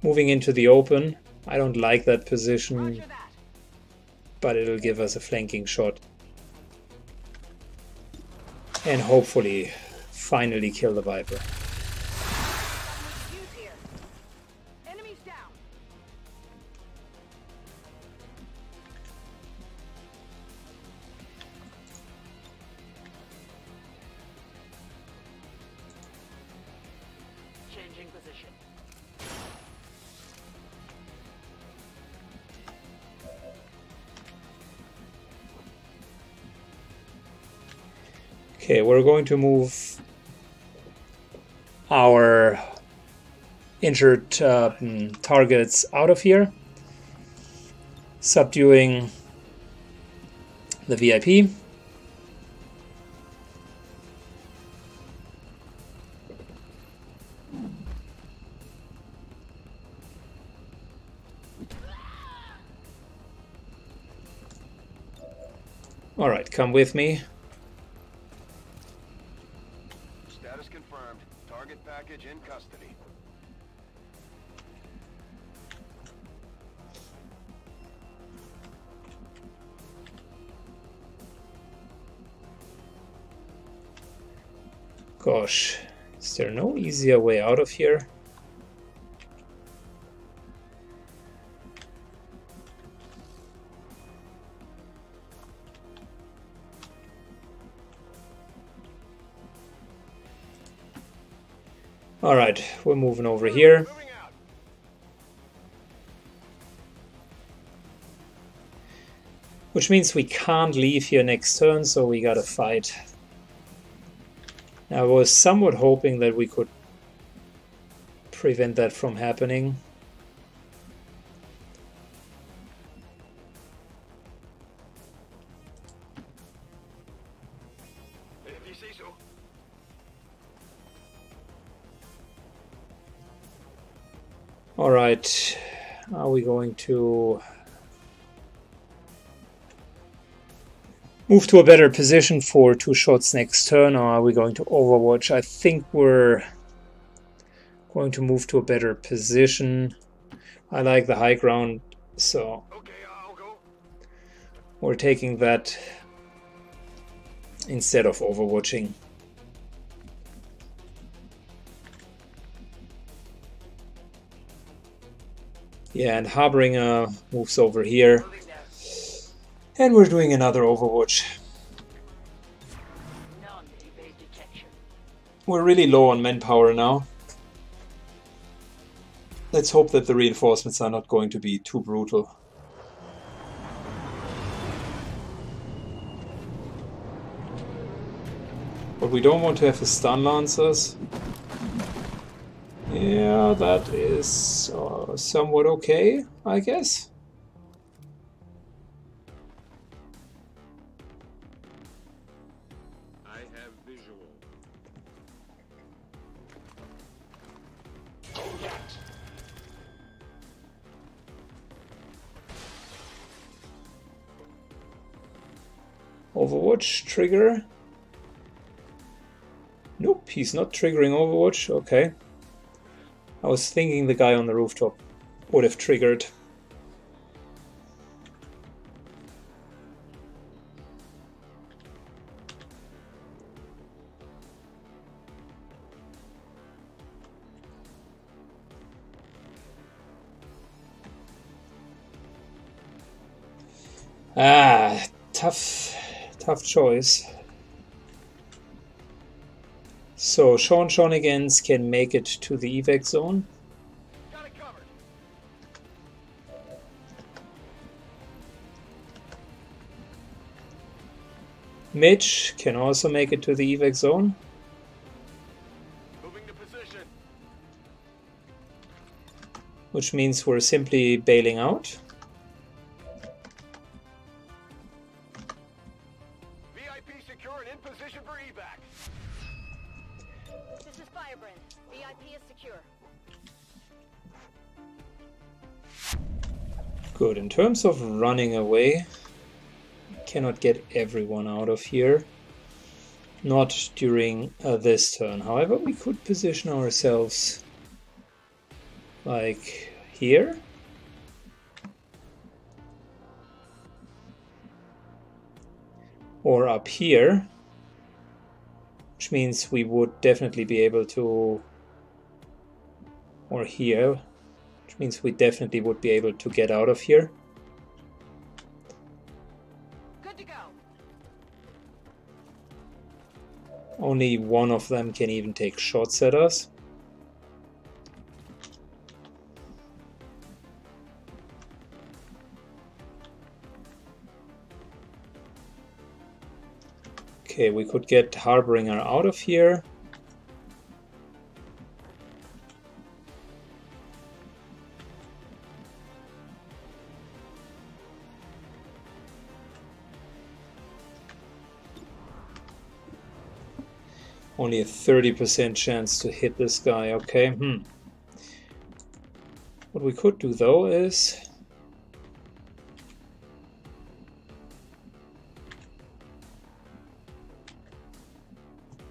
Moving into the open. I don't like that position, that. but it'll give us a flanking shot. And hopefully finally kill the Viper. We're going to move our injured uh, mm, targets out of here, subduing the VIP. Alright, come with me. Gosh, is there no easier way out of here? Alright, we're moving over here. Which means we can't leave here next turn, so we gotta fight. I was somewhat hoping that we could prevent that from happening. So. Alright, are we going to move to a better position for two shots next turn, or are we going to overwatch? I think we're going to move to a better position. I like the high ground, so we're taking that instead of overwatching. Yeah, and Harbinger moves over here. And we're doing another Overwatch. We're really low on manpower now. Let's hope that the reinforcements are not going to be too brutal. But we don't want to have the stun lancers. Yeah, that is uh, somewhat okay, I guess. Trigger. Nope, he's not triggering Overwatch. Okay. I was thinking the guy on the rooftop would have triggered. Ah, tough, tough choice. So Sean Shonigans can make it to the evac zone. Got it covered. Mitch can also make it to the evac zone. Moving to position. which means we're simply bailing out. Terms of running away, cannot get everyone out of here. Not during uh, this turn. However, we could position ourselves like here. Or up here. Which means we would definitely be able to... Or here. Which means we definitely would be able to get out of here. Only one of them can even take shots at us. Okay, we could get Harbinger out of here. Only a 30% chance to hit this guy. Okay, hmm. What we could do though is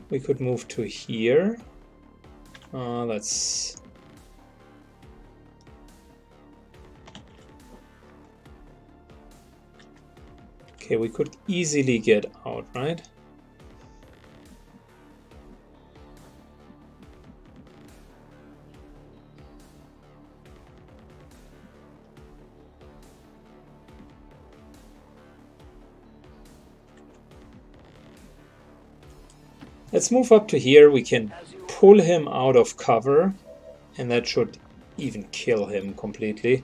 we could move to here. Uh, let's Okay, we could easily get out, right? Let's move up to here. We can pull him out of cover and that should even kill him completely.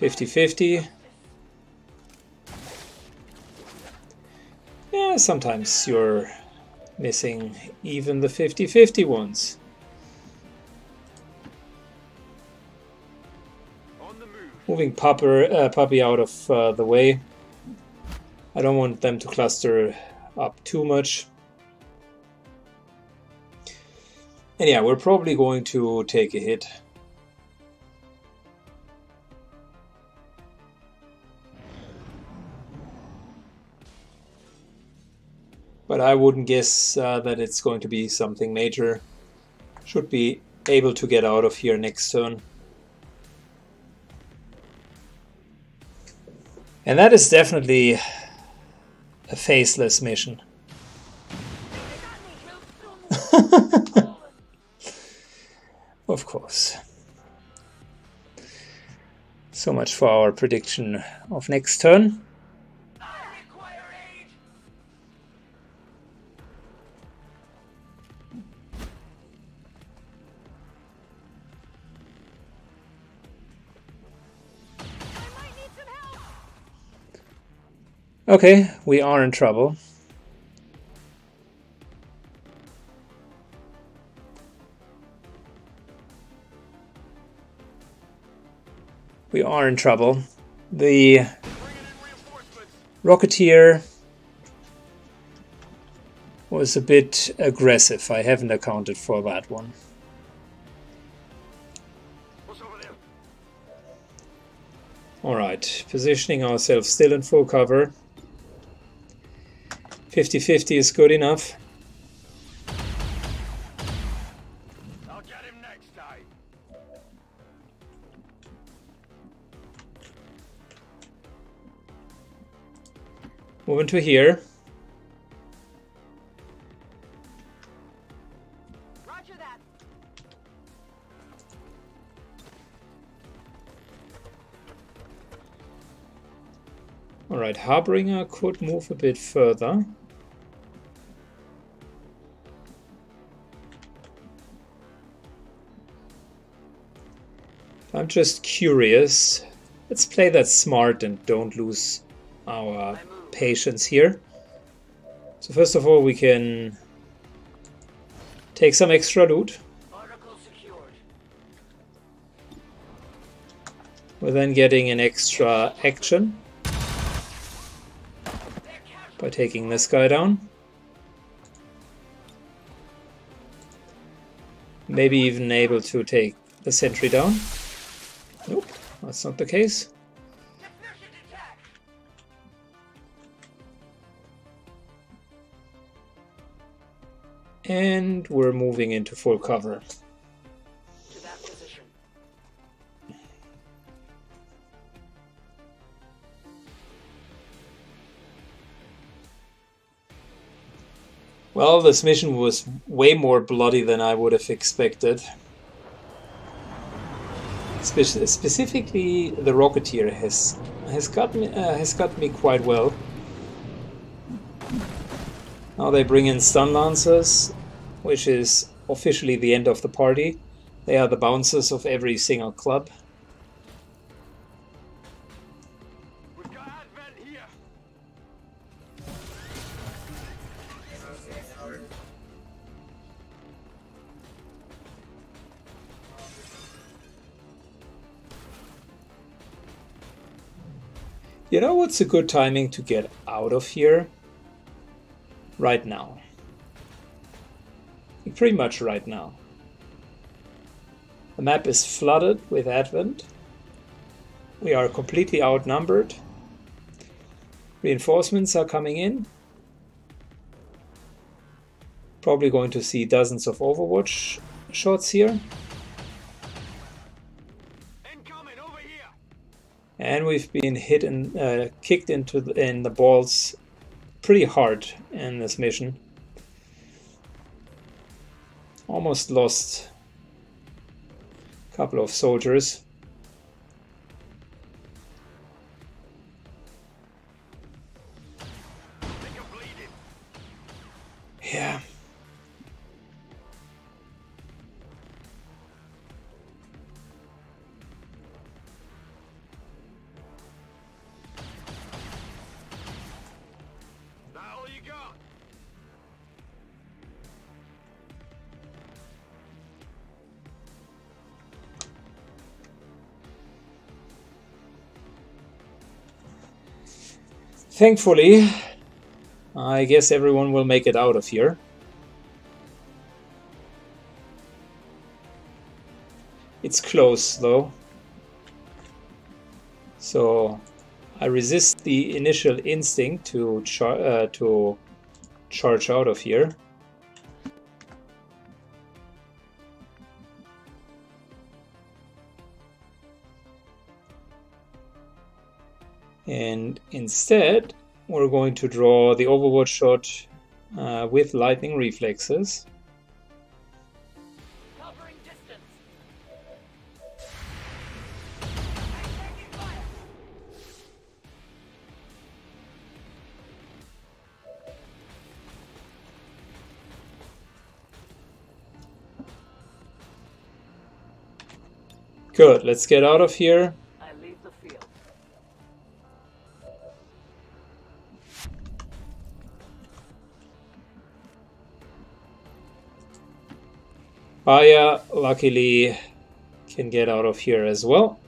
50-50. Yeah, sometimes you're missing even the 50-50 ones. Moving Pupper, uh, Puppy out of uh, the way. I don't want them to cluster up too much. And yeah, we're probably going to take a hit. But I wouldn't guess uh, that it's going to be something major. Should be able to get out of here next turn. And that is definitely a faceless mission. Of course. So much for our prediction of next turn. Okay, we are in trouble. We are in trouble. The. Rocketeer was a bit aggressive. I haven't accounted for that one. Alright, positioning ourselves still in full cover. 50-50 is good enough. Moving to here. Roger that. Alright, Harbinger could move a bit further. I'm just curious. Let's play that smart and don't lose our patience here. So first of all, we can take some extra loot. We're then getting an extra action by taking this guy down. Maybe even able to take the sentry down. Nope, that's not the case. And we're moving into full cover. Well, this mission was way more bloody than I would have expected. Spe- specifically, the Rocketeer has has got me uh, has got me quite well. Now they bring in Stun Lancers, which is officially the end of the party. They are the bouncers of every single club. We've got Advent here. You know what's a good timing to get out of here? Right now. Pretty much right now. The map is flooded with Advent. We are completely outnumbered. Reinforcements are coming in. Probably going to see dozens of Overwatch shots here. Incoming over here. And we've been hit and uh, kicked into the, in the balls pretty hard in this mission. Almost lost a couple of soldiers. Thankfully, I guess everyone will make it out of here. It's close though. So I resist the initial instinct to char uh, to charge out of here. And instead, we're going to draw the Overwatch shot uh, with lightning reflexes. Good, let's get out of here. Oh, Aya, luckily, can get out of here as well.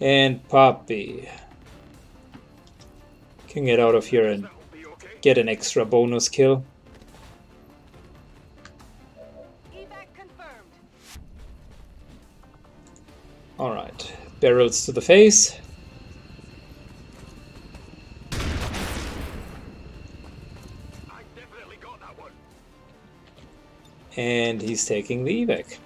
And Poppy can get out of here and That'll be okay. get an extra bonus kill. Alright, barrels to the face. And he's taking the evac.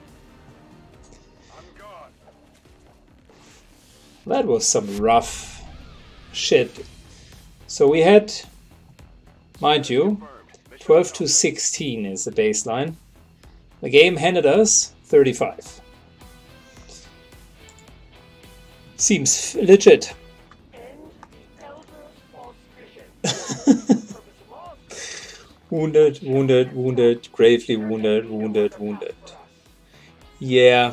That was some rough shit. So we had, mind you, 12 to 16 is the baseline. The game handed us 35. Seems legit. Wounded, wounded, wounded, gravely wounded, wounded, wounded. Yeah,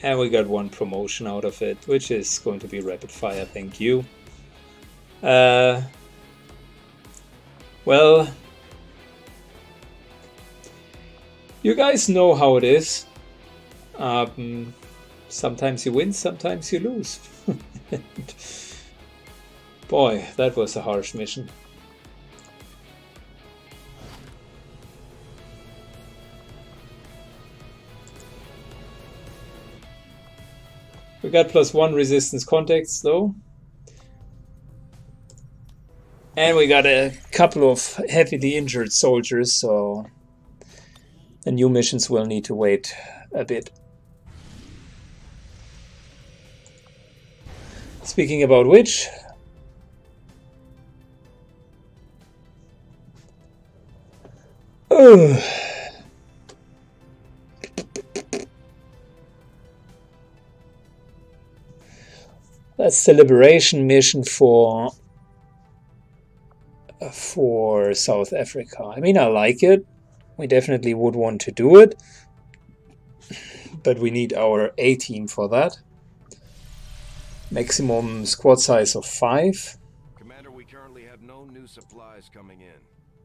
and we got one promotion out of it, which is going to be rapid fire, thank you. Uh, well, you guys know how it is. Um, sometimes you win, sometimes you lose. Boy, that was a harsh mission. We got plus one resistance contacts though. And we got a couple of heavily injured soldiers, so the new missions will need to wait a bit. Speaking about which, Ugh. Uh, That's the liberation mission for uh, for South Africa. I mean, I like it. We definitely would want to do it, but we need our A team for that. Maximum squad size of five. Commander, we currently have no new supplies coming in.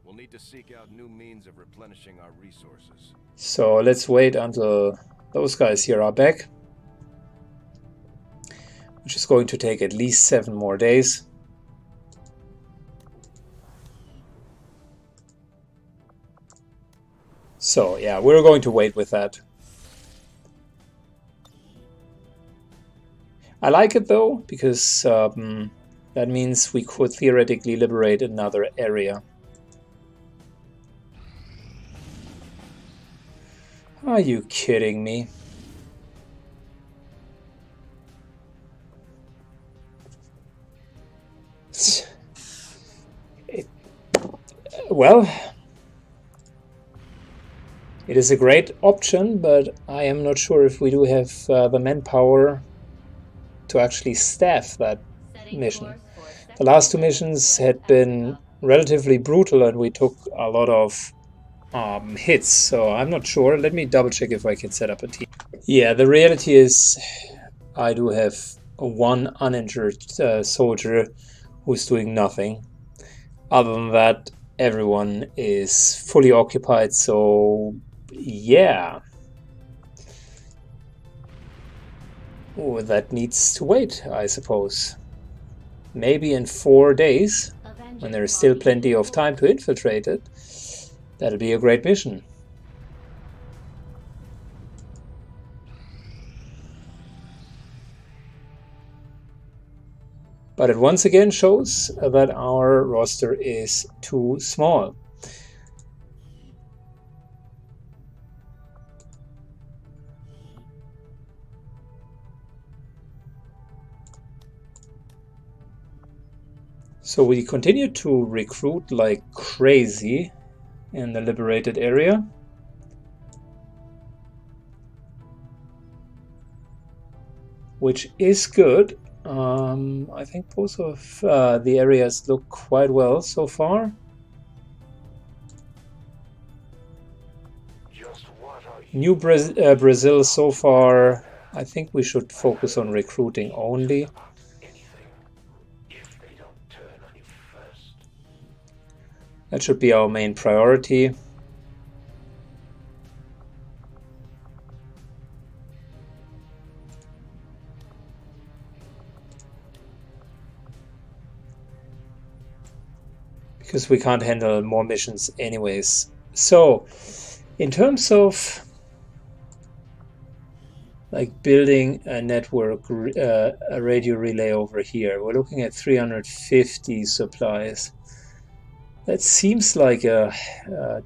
We'll need to seek out new means of replenishing our resources. So let's wait until those guys here are back which is going to take at least seven more days. So yeah, we're going to wait with that. I like it though, because um, that means we could theoretically liberate another area. Are you kidding me? Well, it is a great option, but I am not sure if we do have uh, the manpower to actually staff that mission. The last two missions had been relatively brutal and we took a lot of um, hits, so I'm not sure. Let me double check if I can set up a team. Yeah, the reality is I do have one uninjured uh, soldier who's doing nothing. Other than that, everyone is fully occupied, so yeah. Oh, that needs to wait, I suppose. Maybe in four days, when there is still plenty of time to infiltrate it, that'll be a great mission. But it once again shows that our roster is too small. So we continue to recruit like crazy in the liberated area. Which is good. Um, I think both of uh, the areas look quite well so far. New Bra uh, Brazil so far, I think we should focus on recruiting only. That should be our main priority. Because we can't handle more missions anyways. So, in terms of like building a network, uh, a radio relay over here, we're looking at 350 supplies. That seems like a, a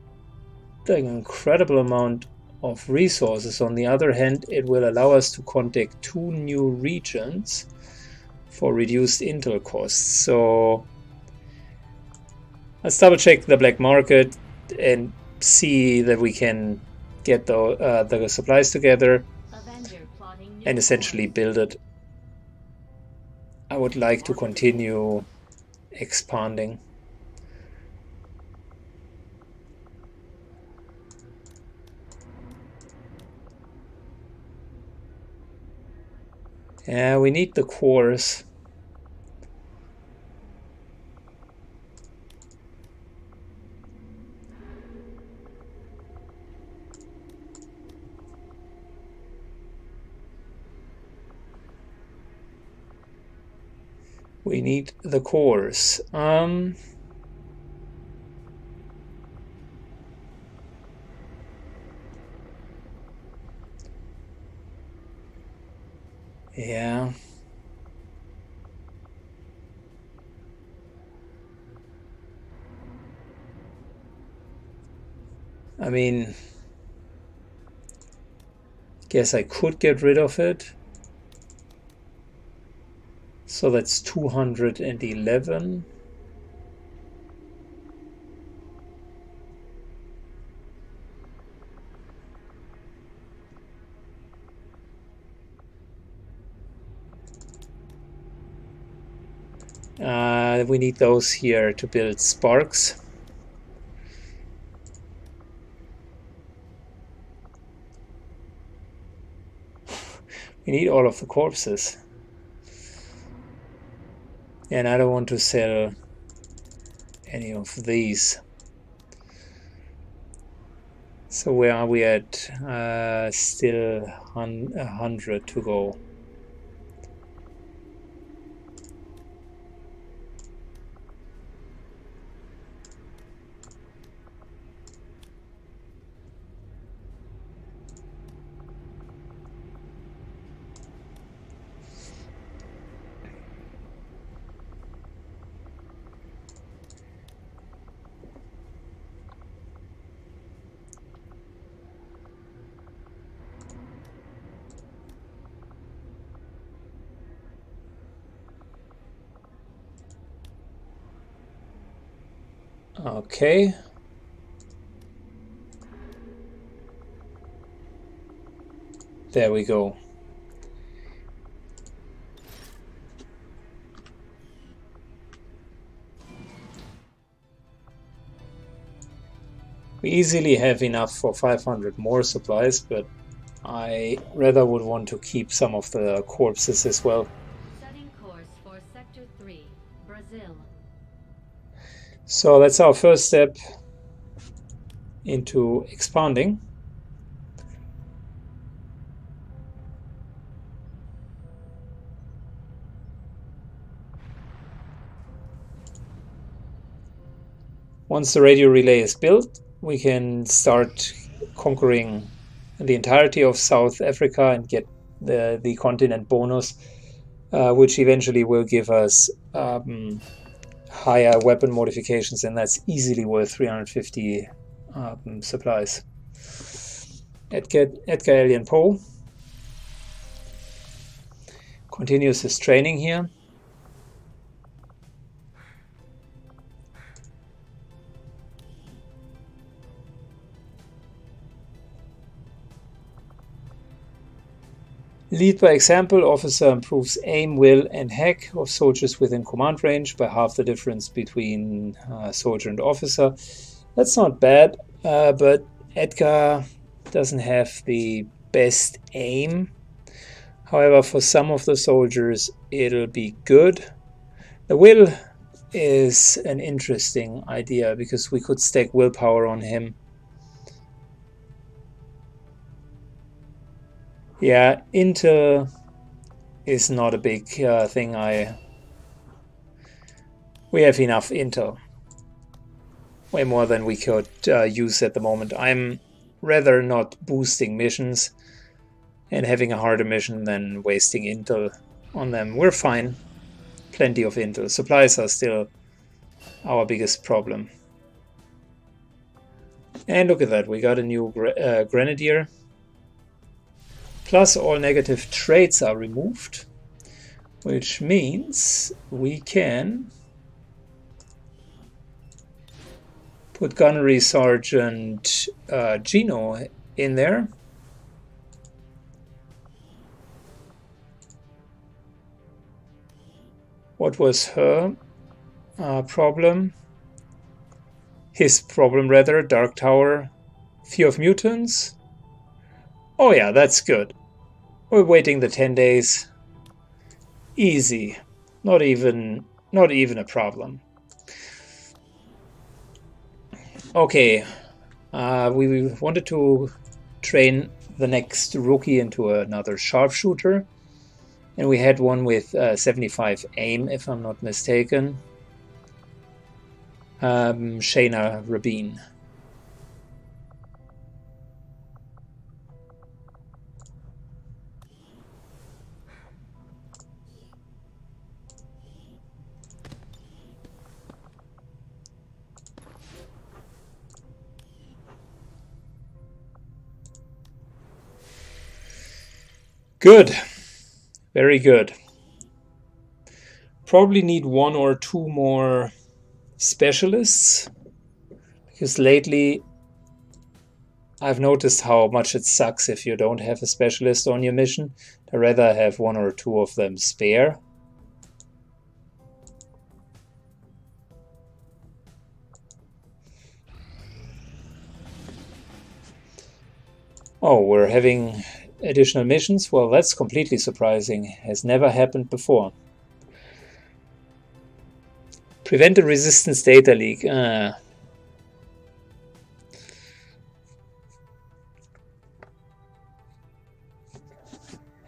an incredible amount of resources. On the other hand, it will allow us to contact two new regions for reduced intel costs. So let's double check the black market and see that we can get the, uh, the supplies together and essentially build it. I would like to continue expanding. Yeah, we need the cores. We need the cores. Um, Yeah. I mean, guess I could get rid of it. So that's 211. Uh, we need those here to build sparks. we need all of the corpses. And I don't want to sell any of these. So where are we at? Uh, still a hundred to go. Okay. There we go. We easily have enough for 500 more supplies, but I rather would want to keep some of the corpses as well. So that's our first step into expanding. Once the radio relay is built, we can start conquering the entirety of South Africa and get the, the continent bonus, uh, which eventually will give us um, higher weapon modifications, and that's easily worth 350 um, supplies. Edgar, Edgar Alien Poe continues his training here. Lead by example, officer improves aim, will, and hack of soldiers within command range by half the difference between uh, soldier and officer. That's not bad, uh, but Edgar doesn't have the best aim. However, for some of the soldiers, it'll be good. The will is an interesting idea because we could stack willpower on him Yeah, Intel is not a big uh, thing. I we have enough Intel, way more than we could uh, use at the moment. I'm rather not boosting missions and having a harder mission than wasting Intel on them. We're fine, plenty of Intel. Supplies are still our biggest problem. And look at that, we got a new uh, Grenadier. Plus all negative traits are removed, which means we can put Gunnery Sergeant uh, Gino in there. What was her uh, problem? His problem, rather, Dark Tower, Fear of Mutants. Oh yeah, that's good. We're waiting the 10 days. Easy. Not even not even a problem. Okay. Uh, we wanted to train the next rookie into another sharpshooter. And we had one with uh, 75 aim, if I'm not mistaken. Um, Shayna Rabin. Good. Very good. Probably need one or two more specialists because lately I've noticed how much it sucks if you don't have a specialist on your mission. I'd rather have one or two of them spare. Oh, we're having additional missions? Well, that's completely surprising. Has never happened before. Prevent a resistance data leak. Uh,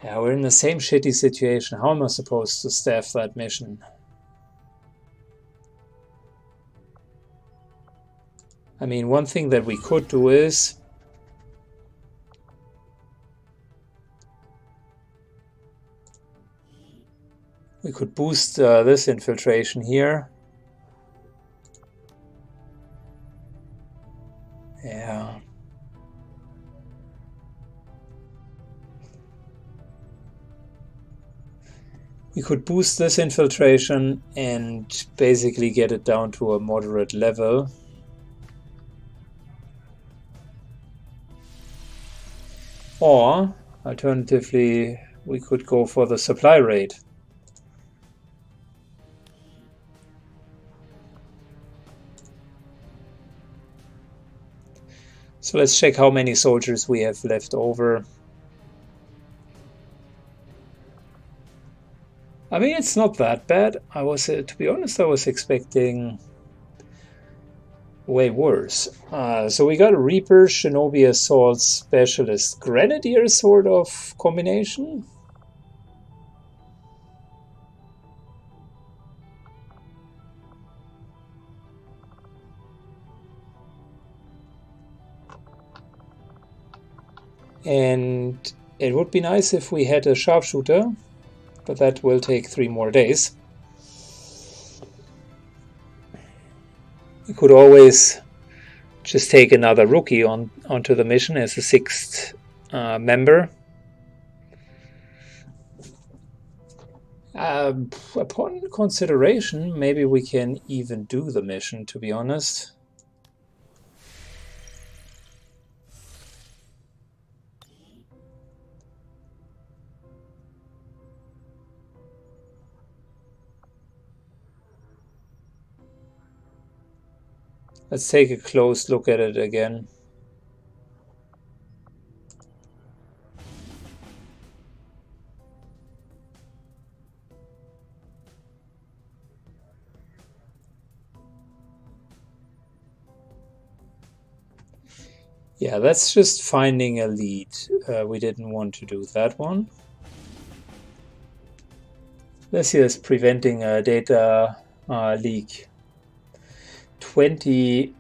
yeah, we're in the same shitty situation. How am I supposed to staff that mission? I mean, one thing that we could do is We could boost uh, this infiltration here. Yeah. We could boost this infiltration and basically get it down to a moderate level. Or, alternatively, we could go for the supply rate. So let's check how many soldiers we have left over. I mean, it's not that bad. I was, uh, to be honest, I was expecting way worse. Uh, so we got a Reaper, Shinobi Assault Specialist, Grenadier sort of combination. And it would be nice if we had a sharpshooter, but that will take three more days. We could always just take another rookie on onto the mission as a sixth uh, member. Uh, upon consideration, maybe we can even do the mission, to be honest. Let's take a close look at it again. Yeah, that's just finding a lead. Uh, we didn't want to do that one. This here is preventing a data uh, leak. 20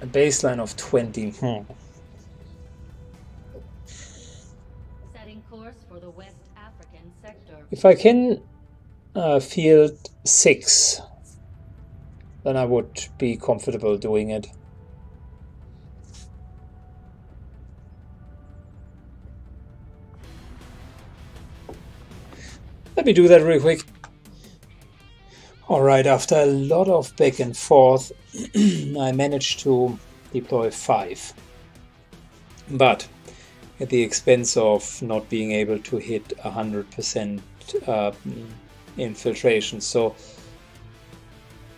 a baseline of 20 hmm. Setting course for the West African sector. if I can uh, field 6 then I would be comfortable doing it let me do that real quick Alright, after a lot of back and forth, I managed to deploy five. But at the expense of not being able to hit 100% uh, infiltration. So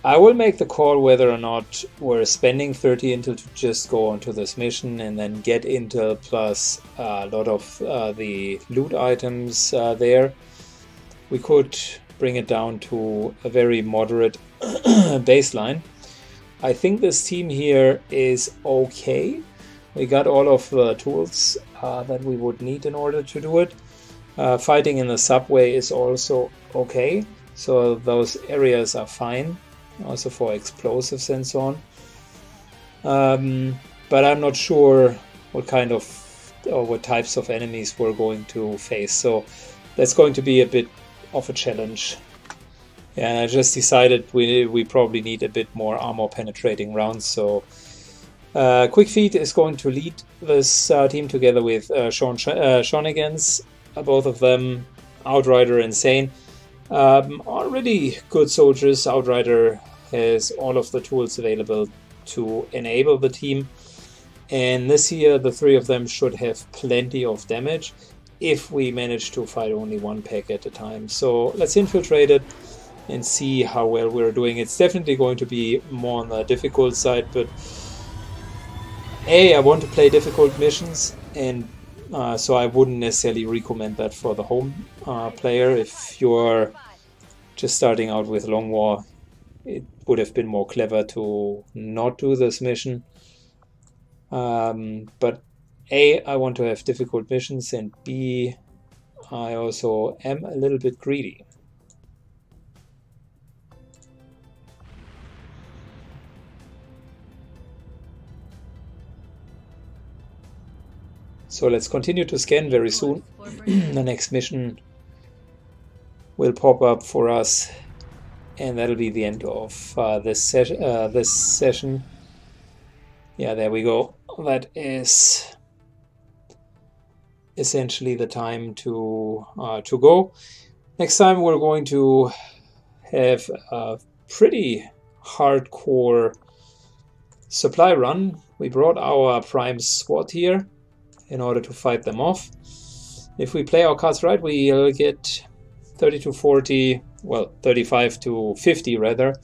I will make the call whether or not we're spending 30 intel to just go onto this mission and then get intel plus a lot of uh, the loot items uh, there. We could bring it down to a very moderate baseline. I think this team here is okay. We got all of the tools uh, that we would need in order to do it. Uh, fighting in the subway is also okay, so those areas are fine, also for explosives and so on. Um, but I'm not sure what kind of or what types of enemies we're going to face, so that's going to be a bit of a challenge. And I just decided we, we probably need a bit more armor penetrating rounds, so uh, Quick Feet is going to lead this uh, team together with uh, Sean Sh uh, uh, both of them Outrider and Sane. Um, already good soldiers. Outrider has all of the tools available to enable the team. And this year, the three of them should have plenty of damage if we manage to fight only one pack at a time. So let's infiltrate it and see how well we're doing. It's definitely going to be more on the difficult side, but A, I want to play difficult missions, and uh, so I wouldn't necessarily recommend that for the home uh, player. If you're just starting out with Long War, it would have been more clever to not do this mission. Um, but A, I want to have difficult missions, and B, I also am a little bit greedy. So let's continue to scan very soon. the next mission will pop up for us and that'll be the end of uh, this, ses uh, this session. Yeah, there we go. That is essentially the time to uh, to go. Next time we're going to have a pretty hardcore supply run. We brought our prime squad here in order to fight them off. If we play our cards right, we'll get 30 to 40, well, 35 to 50 rather,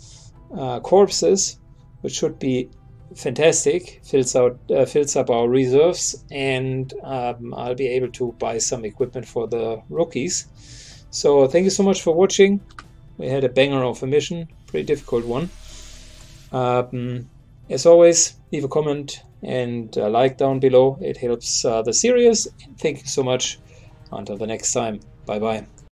uh, corpses, which should be fantastic. Fills out, uh, fills up our reserves, and um, I'll be able to buy some equipment for the rookies. So thank you so much for watching. We had a banger of a mission, pretty difficult one. Um, as always, leave a comment and a like down below. It helps uh, the series. Thank you so much. Until the next time. Bye bye.